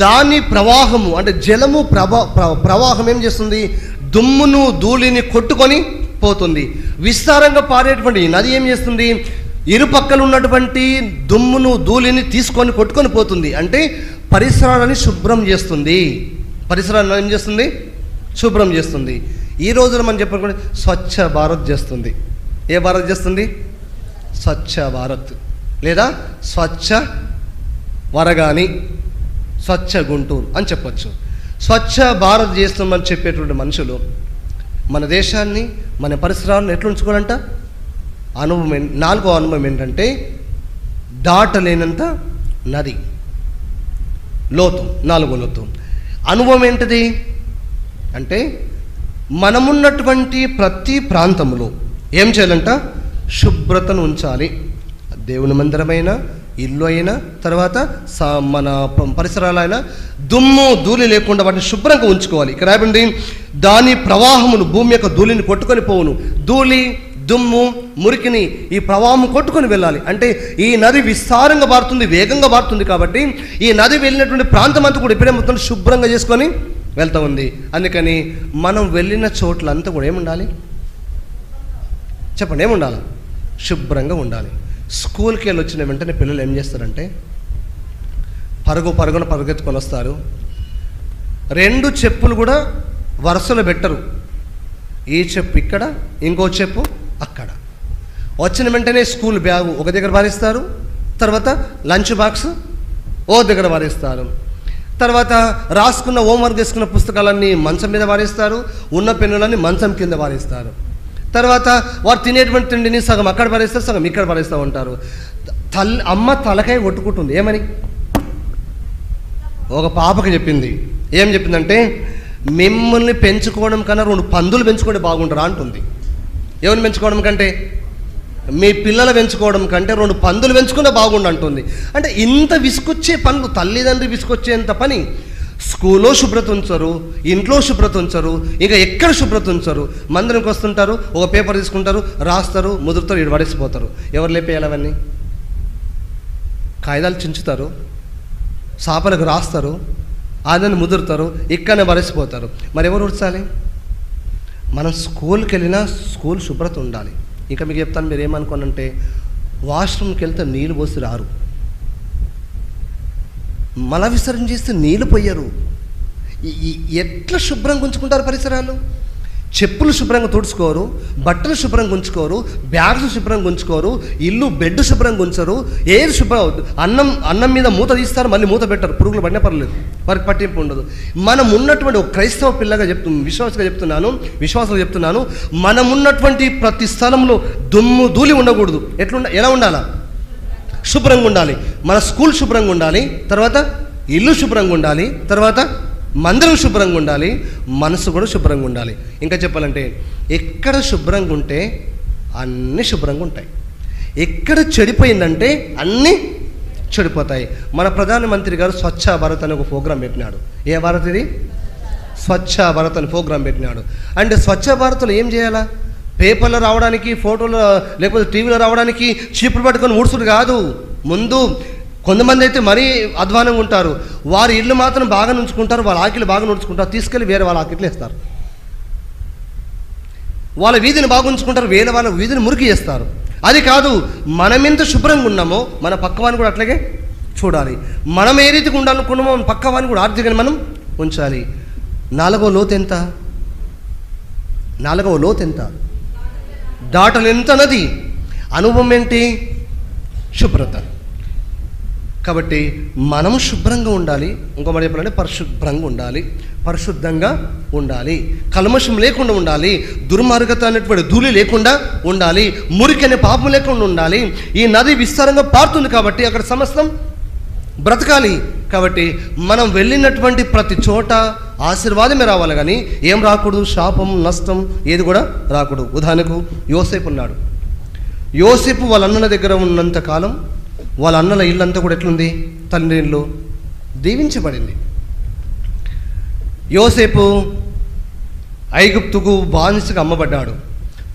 Speaker 1: దాని ప్రవాహము అంటే జలము ప్రభా ప్ర- ప్రవాహం ఏం చేస్తుంది? దుమ్మును ధూళిని కొట్టుకొని పోతుంది. విస్తారంగా పారేటువంటి ఈ నది ఏం చేస్తుంది? ఇరుపక్కల ఉన్నటువంటి దుమ్మును ధూళిని తీసుకొని కొట్టుకొని పోతుంది. అంటే పరిసరాలని శుభ్రం చేస్తుంది. పరిసరాలను ఏం చేస్తుంది? శుభ్రం చేస్తుంది. ఈ రోజున మనం చెప్పుకుంటే స్వచ్ఛ భారత్ చేస్తుంది. ఏ భారత్ చేస్తుంది? స్వచ్ఛ భారత్. లేదా స్వచ్ఛ వరగాని. స్వచ్ఛ గుంటూరు అని చెప్పచ్చు. స్వచ్ఛ భారత్ చేస్తామని చెప్పేటువంటి మనుషులు మన దేశాన్ని మన పరిసరాలను ఎట్లా ఉంచుకోవాలంట? అనుభవం నాలుగో అనుభవం ఏంటంటే దాటలేనంత నది. లోతు నాలుగో లోతు. అనుభవం ఏంటిది? అంటే మనమున్నటువంటి ప్రతి ప్రాంతంలో ఏం చేయాలంట? శుభ్రతను ఉంచాలి. దేవుని మందిరమైన ఇల్లు అయినా తర్వాత స- మన పరిసరాలైనా దుమ్ము ధూళి లేకుండా వాటిని శుభ్రంగా ఉంచుకోవాలి. ఇక్కడ రాబండి దాని ప్రవాహమును భూమి యొక్క ధూళిని కొట్టుకొని పోవును. ధూళి దుమ్ము మురికిని ఈ ప్రవాహం కొట్టుకొని వెళ్ళాలి. అంటే ఈ నది విస్తారంగా పారుతుంది వేగంగా పారుతుంది కాబట్టి ఈ నది వెళ్ళినటువంటి ప్రాంతం అంతా కూడా ఇప్పుడే మొత్తం శుభ్రంగా చేసుకొని వెళ్తూ ఉంది. అందుకని మనం వెళ్ళిన చోట్లంతా కూడా ఏముండాలి? చెప్పండి ఏముండాలి? శుభ్రంగా ఉండాలి. స్కూల్కి వెళ్ళి వచ్చిన వెంటనే పిల్లలు ఏం చేస్తారంటే పరుగు పరుగున పరుగెత్తుకొని వస్తారు. రెండు చెప్పులు కూడా వరుసలో పెట్టరు. ఈ చెప్పు ఇక్కడ ఇంకో చెప్పు అక్కడ. వచ్చిన వెంటనే స్కూల్ బ్యాగు ఒక దగ్గర వారిస్తారు తర్వాత లంచ్ బాక్స్ ఓ దగ్గర వారిస్తారు తర్వాత రాసుకున్న హోంవర్క్ చేసుకున్న పుస్తకాలన్నీ మంచం మీద వారేస్తారు ఉన్న పెన్నులన్నీ మంచం కింద వారేస్తారు తర్వాత వారు తినేటువంటి తిండిని సగం అక్కడ పారేస్తారు సగం ఇక్కడ పారేస్తూ ఉంటారు. తల్ అమ్మ తలకాయ కొట్టుకుంటుంది. ఏమని? ఒక పాపకి చెప్పింది. ఏం చెప్పిందంటే మిమ్మల్ని పెంచుకోవడం కన్నా రెండు పందులు పెంచుకుంటే బాగుంటారా అంటుంది. ఎవరిని పెంచుకోవడం కంటే? మీ పిల్లలు పెంచుకోవడం కంటే రెండు పందులు పెంచుకుంటే బాగుండు అంటుంది. అంటే ఇంత విసుకొచ్చే పనులు తల్లిదండ్రి విసుకొచ్చేంత పని స్కూల్లో శుభ్రత ఉంచరు ఇంట్లో శుభ్రత ఉంచరు ఇంకా ఎక్కడ శుభ్రత ఉంచరు మందిరంకి వస్తుంటారు ఒక పేపర్ తీసుకుంటారు రాస్తారు ముదురుతారు ఇడు పడేసిపోతారు. ఎవరు లేపేయాలి అవన్నీ? కాగితాలు చించుతారు సాపలకు రాస్తారు ఆదని ముదురుతారు ఇక్కడనే పడేసిపోతారు. మరి ఎవరు ఉడ్చాలి? మనం స్కూల్కి వెళ్ళినా స్కూల్ శుభ్రత ఉండాలి. ఇంకా మీకు చెప్తాను మీరు ఏమనుకోనంటే వాష్రూమ్కి వెళ్తే నీళ్ళు పోసి రారు. మల విసర్జన చేస్తే నీళ్ళు పోయరు. ఎట్లా శుభ్రంగా ఉంచుకుంటారు పరిసరాలు? చెప్పులు శుభ్రంగా తుడుచుకోరు బట్టలు శుభ్రంగా ఉంచుకోరు బ్యాగ్స్ శుభ్రంగా ఉంచుకోరు ఇల్లు బెడ్ శుభ్రంగా ఉంచరు ఏది శుభ్రం అన్నం అన్నం మీద మూత తీస్తారు మళ్ళీ మూత పెట్టరు పురుగులు పడినా పర్లేదు వారికి పట్టింపు ఉండదు. మనం ఉన్నటువంటి ఒక క్రైస్తవ పిల్లగా చెప్తు విశ్వాసగా చెప్తున్నాను విశ్వాసంగా చెప్తున్నాను మనం ఉన్నటువంటి ప్రతి స్థలంలో దుమ్ము ధూళి ఉండకూడదు. ఎట్లుండ ఎలా ఉండాలా? శుభ్రంగా ఉండాలి. మన స్కూల్ శుభ్రంగా ఉండాలి. తర్వాత ఇల్లు శుభ్రంగా ఉండాలి. తర్వాత మందిరం శుభ్రంగా ఉండాలి. మనసు కూడా శుభ్రంగా ఉండాలి. ఇంకా చెప్పాలంటే ఎక్కడ శుభ్రంగా ఉంటే అన్నీ శుభ్రంగా ఉంటాయి. ఎక్కడ చెడిపోయిందంటే అన్నీ చెడిపోతాయి. మన ప్రధానమంత్రి గారు స్వచ్ఛ భారత్ అనే ఒక ప్రోగ్రాం పెట్టినాడు. ఏ భారత్ ఇది? స్వచ్ఛ భారత్ అని ప్రోగ్రాం పెట్టినాడు. అంటే స్వచ్ఛ భారత్లో ఏం చేయాలా? పేపర్లో రావడానికి ఫోటోలో లేకపోతే టీవీలో రావడానికి చీపులు పట్టుకొని ఊడ్చుడు కాదు. ముందు కొంతమంది అయితే మరీ అధ్వానంగా ఉంటారు. వారి ఇల్లు మాత్రం బాగా నుంచుకుంటారు వాళ్ళ ఆకిలు బాగా నుంచుకుంటారు తీసుకెళ్ళి వేరే వాళ్ళ ఆకిట్లు వేస్తారు. వాళ్ళ వీధిని బాగా ఉంచుకుంటారు వేరే వాళ్ళ వీధిని మురికి చేస్తారు. అది కాదు మనం ఎంత శుభ్రంగా ఉన్నామో మన పక్కవాన్ని కూడా అట్లాగే చూడాలి. మనం ఏ రీతికి ఉండాలనుకున్నామో మన పక్కవాన్ని కూడా ఆర్థికంగా మనం ఉంచాలి. నాలుగో లోతు ఎంత? నాలుగవ లోతు ఎంత? దాటలు నది అనుభవం ఏంటి? శుభ్రత. కాబట్టి మనం శుభ్రంగా ఉండాలి. ఇంకో మాట చెప్పాలంటే పరిశుభ్రంగా ఉండాలి. పరిశుద్ధంగా ఉండాలి. కల్మషం లేకుండా ఉండాలి. దుర్మార్గత అనేటువంటి ధూళి లేకుండా ఉండాలి. మురికి అనే పాపం లేకుండా ఉండాలి. ఈ నది విస్తారంగా పారుతుంది కాబట్టి అక్కడ సమస్తం బ్రతకాలి. కాబట్టి మనం వెళ్ళినటువంటి ప్రతి చోట ఆశీర్వాదమే రావాలి కానీ ఏం రాకూడదు? శాపం నష్టం ఏది కూడా రాకూడదు. ఉదాహరణకు యోసేపు ఉన్నాడు. యోసేపు వాళ్ళ అన్నల దగ్గర ఉన్నంత కాలం వాళ్ళ అన్నల ఇల్లంతా కూడా ఎట్లుంది? తండ్రి ఇల్లు దీవించబడింది. యోసేపు ఐగుప్తుకు బానిసగా అమ్మబడ్డాడు.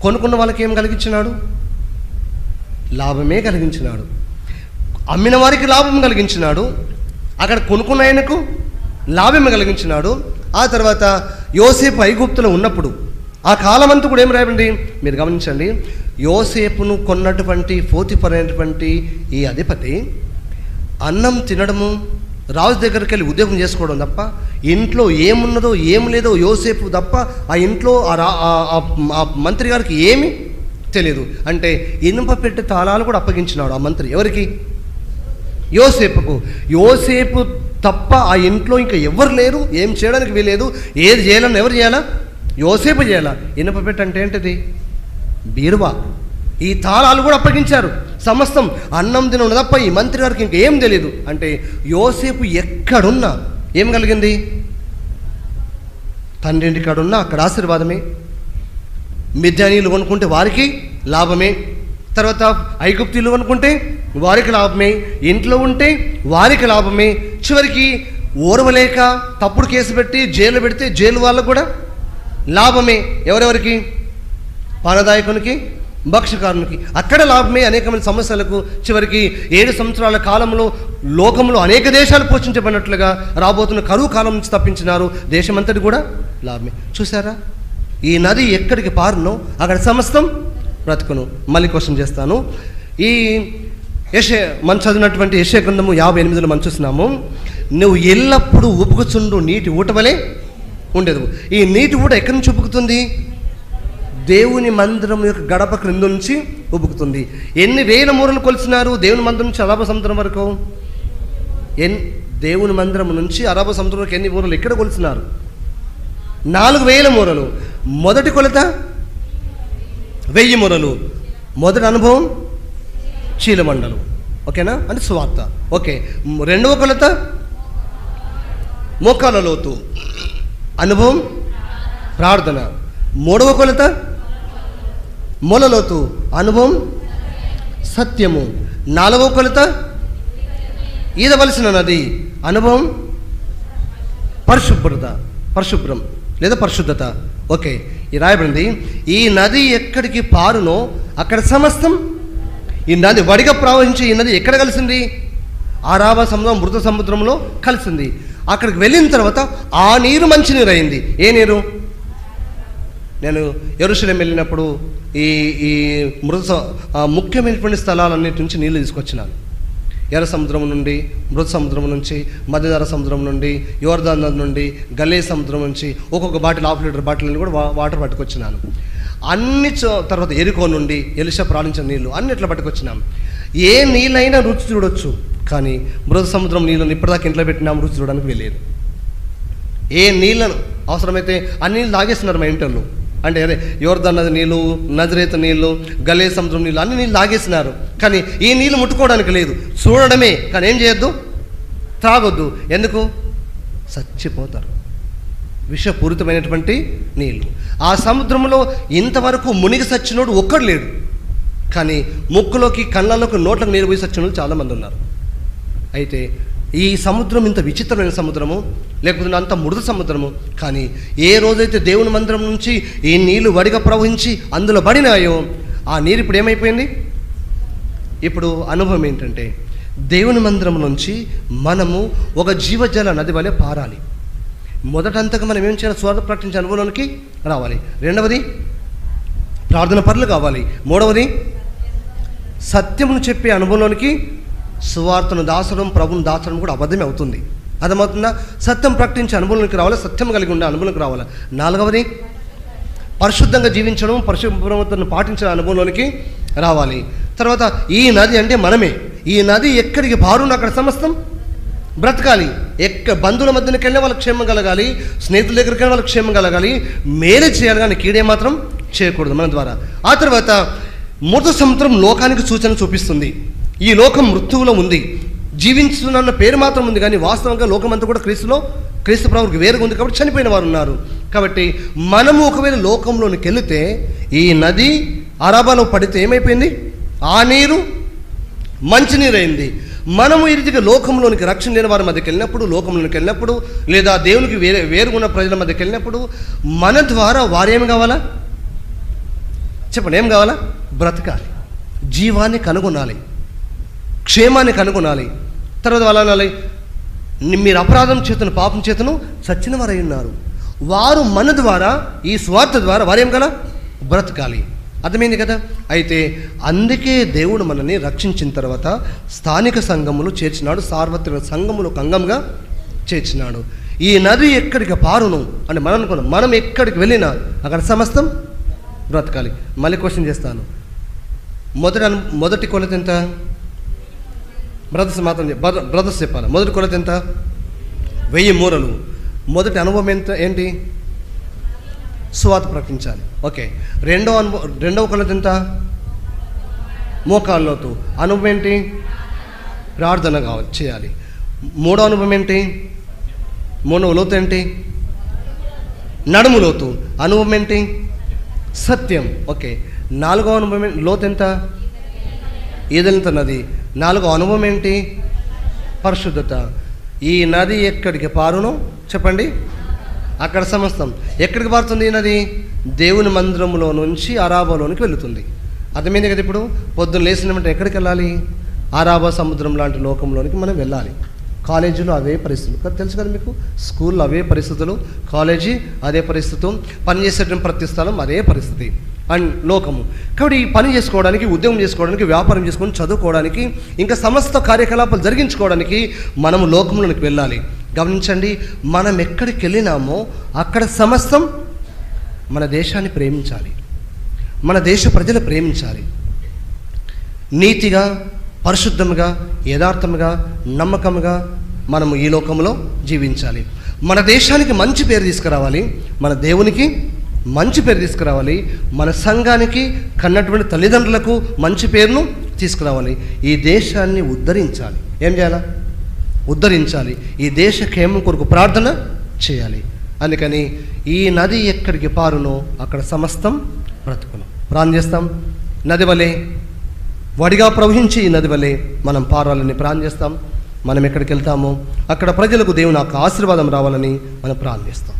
Speaker 1: కొనుక్కున్న వాళ్ళకి ఏం కలిగించినాడు? లాభమే కలిగించినాడు. అమ్మిన వారికి లాభం కలిగించినాడు. అక్కడ కొనుక్కున్న ఆయనకు లాభమే కలిగించినాడు. ఆ తర్వాత యోసేపు ఐగుప్తులో ఉన్నప్పుడు ఆ కాలమంతా కూడా ఏం రాయండి మీరు గమనించండి. యోసేపును కొన్నటువంటి పోతిపరైనటువంటి ఈ అధిపతి అన్నం తినడము రాజు దగ్గరికి వెళ్ళి ఉద్యోగం చేసుకోవడం తప్ప ఇంట్లో ఏమున్నదో ఏం లేదో యోసేపు తప్ప ఆ ఇంట్లో ఆ రా ఆ- మంత్రి గారికి ఏమి తెలియదు. అంటే ఇనుప పెట్టె తాళాలు కూడా అప్పగించినాడు ఆ మంత్రి. ఎవరికి? యోసేపుకు. యోసేపు తప్ప ఆ ఇంట్లో ఇంకా ఎవరు లేరు ఏం చేయడానికి వీలేదు ఏది చేయాలని ఎవరు చేయాలా? యోసేపు చేయాలా? ఇనుప పెట్టె అంటే ఏంటిది? బీరువా. ఈ తాళాలు కూడా అప్పగించారు. సమస్తం అన్నం తినడం తప్ప ఈ మంత్రి గారికి ఇంకేం తెలియదు అంటే యోసేపు ఎక్కడున్నా ఏం కలిగింది? తండ్రి కాడున్నా అక్కడ ఆశీర్వాదమే. మిద్యానీలు కొనుక్కుంటే వారికి లాభమే. తర్వాత ఐగుప్తీలు అనుకుంటే వారికి లాభమే ఇంట్లో ఉంటే వారికి లాభమే. చివరికి ఓర్వలేక తప్పుడు కేసు పెట్టి జైలు పెడితే జైలు వాళ్ళకు కూడా లాభమే. ఎవరెవరికి? పానదాయకునికి భక్షకారునికి. అక్కడ లాభమే అనేకమైన సమస్యలకు చివరికి ఏడు సంవత్సరాల కాలంలో లోకంలో అనేక దేశాలు పోషించబడినట్లుగా రాబోతున్న కరువు కాలం నుంచి తప్పించినారు. దేశమంతటి కూడా లాభమే. చూసారా ఈ నది ఎక్కడికి పారునో అక్కడ సమస్తం బ్రతుకును మళ్ళీ క్వశ్చన్ చేస్తాను. ఈ యశే మనం చదివినటువంటి యశే గ్రంథము యాభై ఎనిమిదిలో మనం చూస్తున్నాము నువ్వు ఎల్లప్పుడూ ఉపుకుచుండు నీటి ఊటవలే ఉండేది ఈ నీటి ఊట ఎక్కడి నుంచి ఉబుకుతుంది? దేవుని మందిరం యొక్క గడప క్రింద నుంచి ఉబుకుతుంది. ఎన్ని వేల మూరలు కొలిసినారు దేవుని మందిరం నుంచి అరబ సముద్రం వరకు? ఎన్ దేవుని మందిరం నుంచి అరబ సముద్రం వరకు ఎన్ని మూరలు ఎక్కడ కొలిసినారు నాలుగు వేల మూరలు. మొదటి కొలత? వెయ్యి మురలు మొదటి అనుభవం? చీలమండలు. ఓకేనా? అంటే స్వార్థ. ఓకే. రెండవ కొలత? మోకాల లోతు. అనుభవం? ప్రార్థన. మూడవ కొలత? మొలలోతు అనుభవం? సత్యము. నాలుగవ కొలత? ఈదవలసిన నది. అనుభవం? పరిశుభ్రత. పరిశుభ్రం. లేదా పరిశుద్ధత. ఓకే. ఈ రాయబడింది ఈ నది ఎక్కడికి పారునో అక్కడ సమస్తం ఈ నది వడిగా ప్రవహించి ఈ నది ఎక్కడ కలిసింది? ఆరావ సముద్రం మృత సముద్రంలో కలిసింది. అక్కడికి వెళ్ళిన తర్వాత ఆ నీరు మంచి నీరు అయింది. ఏ నీరు? నేను ఎరుశలేం వెళ్ళినప్పుడు ఈ ఈ మృత ముఖ్యమైనటువంటి స్థలాలన్నిటి నుంచి నీళ్ళు తీసుకొచ్చినాను. ఎర్ర సముద్రం నుండి మృత సముద్రం నుంచి మధ్యధర సముద్రం నుండి యోర్దాన్ నది నుండి గలే సముద్రం నుంచి ఒక్కొక్క బాటిల్ హాఫ్ లీటర్ బాటిల్ నుండి కూడా వాటర్ పట్టుకొచ్చినాను. అన్ని చో- తర్వాత ఎరుకో నుండి ఎలిష ప్రాణించిన నీళ్ళు అన్ని ఇట్లా పట్టుకొచ్చినాం. ఏ నీళ్ళైనా రుచి చూడొచ్చు కానీ మృత సముద్రం నీళ్ళని ఇప్పటిదాకా ఇంట్లో పెట్టినాం రుచి చూడడానికి వెళ్ళేది ఏ నీళ్ళను అవసరమైతే అన్ని నీళ్ళు తాగేస్తున్నారు మా ఇంటర్లో అంటే అదే యోర్ధన్ నది నీళ్ళు నజరేత నీళ్ళు గలే సముద్రం నీళ్ళు అన్ని నీళ్ళు లాగేసినారు. కానీ ఈ నీళ్ళు ముట్టుకోవడానికి లేదు. చూడడమే. కానీ ఏం చేయొద్దు? తాగొద్దు ఎందుకు? చచ్చిపోతారు. విషపూరితమైనటువంటి నీళ్ళు. ఆ సముద్రంలో ఇంతవరకు మునిగి సచ్చినోడు ఒక్కడు లేడు. కానీ ముక్కులోకి కళ్ళలోకి నోట్లకు నీరు పోయి సచ్చినోడు చాలామంది ఉన్నారు. అయితే ఈ సముద్రం ఇంత విచిత్రమైన సముద్రము లేకపోతే అంత మృదు సముద్రము కానీ ఏ రోజైతే దేవుని మందిరం నుంచి ఈ నీళ్ళు వడిగా ప్రవహించి అందులో పడినాయో ఆ నీరు ఇప్పుడు ఏమైపోయింది? ఇప్పుడు అనుభవం ఏంటంటే దేవుని మందిరం నుంచి మనము ఒక జీవజల నది వలె పారాలి. మొదటంతగా మనం ఏం చేయాలి? స్వార్థ ప్రకటించే అనుభవంలోనికి రావాలి. రెండవది ప్రార్థన పనులు కావాలి. మూడవది సత్యమును చెప్పే అనుభవంలోనికి సువార్తను దాచడం ప్రభుని దాచడం కూడా అబద్ధమే అవుతుంది. అర్థమవుతుందా? సత్యం ప్రకటించే అనుభవంలోకి రావాలి? సత్యం కలిగి ఉండే అనుభవంలోకి రావాలి? నాలుగవది పరిశుద్ధంగా జీవించడం పరిశుభ్రతను పాటించిన అనుభవంలోనికి రావాలి. తర్వాత ఈ నది అంటే మనమే. ఈ నది ఎక్కడికి బారున్న అక్కడ సమస్తం బ్రతకాలి. ఎక్క బంధువుల మధ్యకి వెళ్ళే వాళ్ళకి క్షేమం కలగాలి. స్నేహితుల దగ్గరికి వెళ్ళి వాళ్ళకి క్షేమం కలగాలి. మేలే చేయాలి కానీ కీడే మాత్రం చేయకూడదు మన ద్వారా. ఆ తర్వాత మృత సముద్రం లోకానికి సూచన చూపిస్తుంది. ఈ లోకం మృత్యువులో ఉంది. జీవించుతున్న పేరు మాత్రం ఉంది కానీ వాస్తవంగా లోకమంతా కూడా క్రీస్తులో క్రీస్తు ప్రభుకి వేరుగా ఉంది కాబట్టి చనిపోయిన వారు ఉన్నారు. కాబట్టి మనము ఒకవేళ లోకంలోనికి వెళితే ఈ నది అరబలో పడితే ఏమైపోయింది? ఆ నీరు మంచినీరు అయింది మనము ఈ రీతిగా లోకంలోనికి రక్షణ లేని వారి మధ్యకి వెళ్ళినప్పుడు లోకంలోనికి వెళ్ళినప్పుడు లేదా దేవునికి వేరే వేరుగున్న ప్రజల మధ్యకి వెళ్ళినప్పుడు మన ద్వారా వారేమి కావాలా? చెప్పండి ఏం కావాలా? బ్రతకాలి. జీవాన్ని కనుగొనాలి. క్షేమాన్ని కనుగొనాలి. తర్వాత వాళ్ళు అనాలి మీరు అపరాధం చేతను పాపం చేతను చచ్చిన వారై ఉన్నారు. వారు మన ద్వారా ఈ స్వార్థ ద్వారా వారేం కదా? బ్రతకాలి. అర్థమైంది కదా? అయితే అందుకే దేవుడు మనల్ని రక్షించిన తర్వాత స్థానిక సంఘములు చేర్చినాడు సార్వత్రిక సంఘములు అంగంగా చేర్చినాడు. ఈ నది ఎక్కడికి పారును అంటే మనం అనుకున్నాం. మనం ఎక్కడికి వెళ్ళినా అక్కడ సమస్తం బ్రతకాలి. మళ్ళీ క్వశ్చన్ చేస్తాను. మొదట మొదటి కొలత ఎంత? బ్రదర్స్ మాత్రం బ్రదర్స్ చెప్పాలి. మొదటి కొలత ఎంత? వెయ్యి మూరలు. మొదటి అనుభవం ఎంత ఏంటి? సువాత ప్రకటించాలి. ఓకే. రెండవ అనుభవం రెండవ కొలత ఎంత? మోకాళ్ళలోతు అనుభవం ఏంటి? ప్రార్థన కావాలి చేయాలి. మూడో అనుభవం ఏంటి? మూడవ లోతు ఏంటి? నడుము లోతు. అనుభవం ఏంటి? సత్యం. ఓకే. నాలుగో అనుభవం లోతు ఎంత? ఏదంత నది. నాలుగో అనుభవం ఏంటి? పరిశుద్ధత. ఈ నది ఎక్కడికి పారును? చెప్పండి. అక్కడ సమస్తం. ఎక్కడికి పారుతుంది ఈ నది? దేవుని మందిరంలో నుంచి అరాబాలోనికి వెళుతుంది. అర్థమైంది కదా ఇప్పుడు? పొద్దున్న లేచినామంటే ఎక్కడికి వెళ్ళాలి? ఆరాబా సముద్రం లాంటి లోకంలోనికి మనం వెళ్ళాలి. కాలేజీలో అవే పరిస్థితులు కదా తెలుసు కదా మీకు? స్కూల్లో అవే పరిస్థితులు కాలేజీ అదే పరిస్థితి పనిచేసేటువంటి ప్రతి స్థలం అదే పరిస్థితి. అండ్ లోకము. కాబట్టి ఈ పని చేసుకోవడానికి ఉద్యోగం చేసుకోవడానికి వ్యాపారం చేసుకొని చదువుకోవడానికి ఇంకా సమస్త కార్యకలాపాలు జరిగించుకోవడానికి మనము లోకంలోనికి వెళ్ళాలి. గమనించండి మనం ఎక్కడికి వెళ్ళినామో అక్కడ సమస్తం మన దేశాన్ని ప్రేమించాలి. మన దేశ ప్రజలు ప్రేమించాలి. నీతిగా పరిశుద్ధముగా యథార్థముగా నమ్మకముగా మనము ఈ లోకంలో జీవించాలి. మన దేశానికి మంచి పేరు తీసుకురావాలి మన దేవునికి మంచి పేరు తీసుకురావాలి మన సంఘానికి కన్నటువంటి తల్లిదండ్రులకు మంచి పేరును తీసుకురావాలి. ఈ దేశాన్ని ఉద్ధరించాలి. ఏం చేయాలా? ఉద్ధరించాలి. ఈ దేశ క్షేమం కొరకు ప్రార్థన చేయాలి. అందుకని ఈ నది ఎక్కడికి పారునో అక్కడ సమస్తం బ్రతుకును. ప్రాణం చేస్తాం. నది వలె వడిగా ప్రవహించి ఈ నది వలె మనం పారాలని ప్రార్థిస్తాం మనం ఎక్కడికి వెళ్తామో అక్కడ ప్రజలకు దేవుని యొక్క ఆశీర్వాదం రావాలని మనం ప్రార్థిస్తాం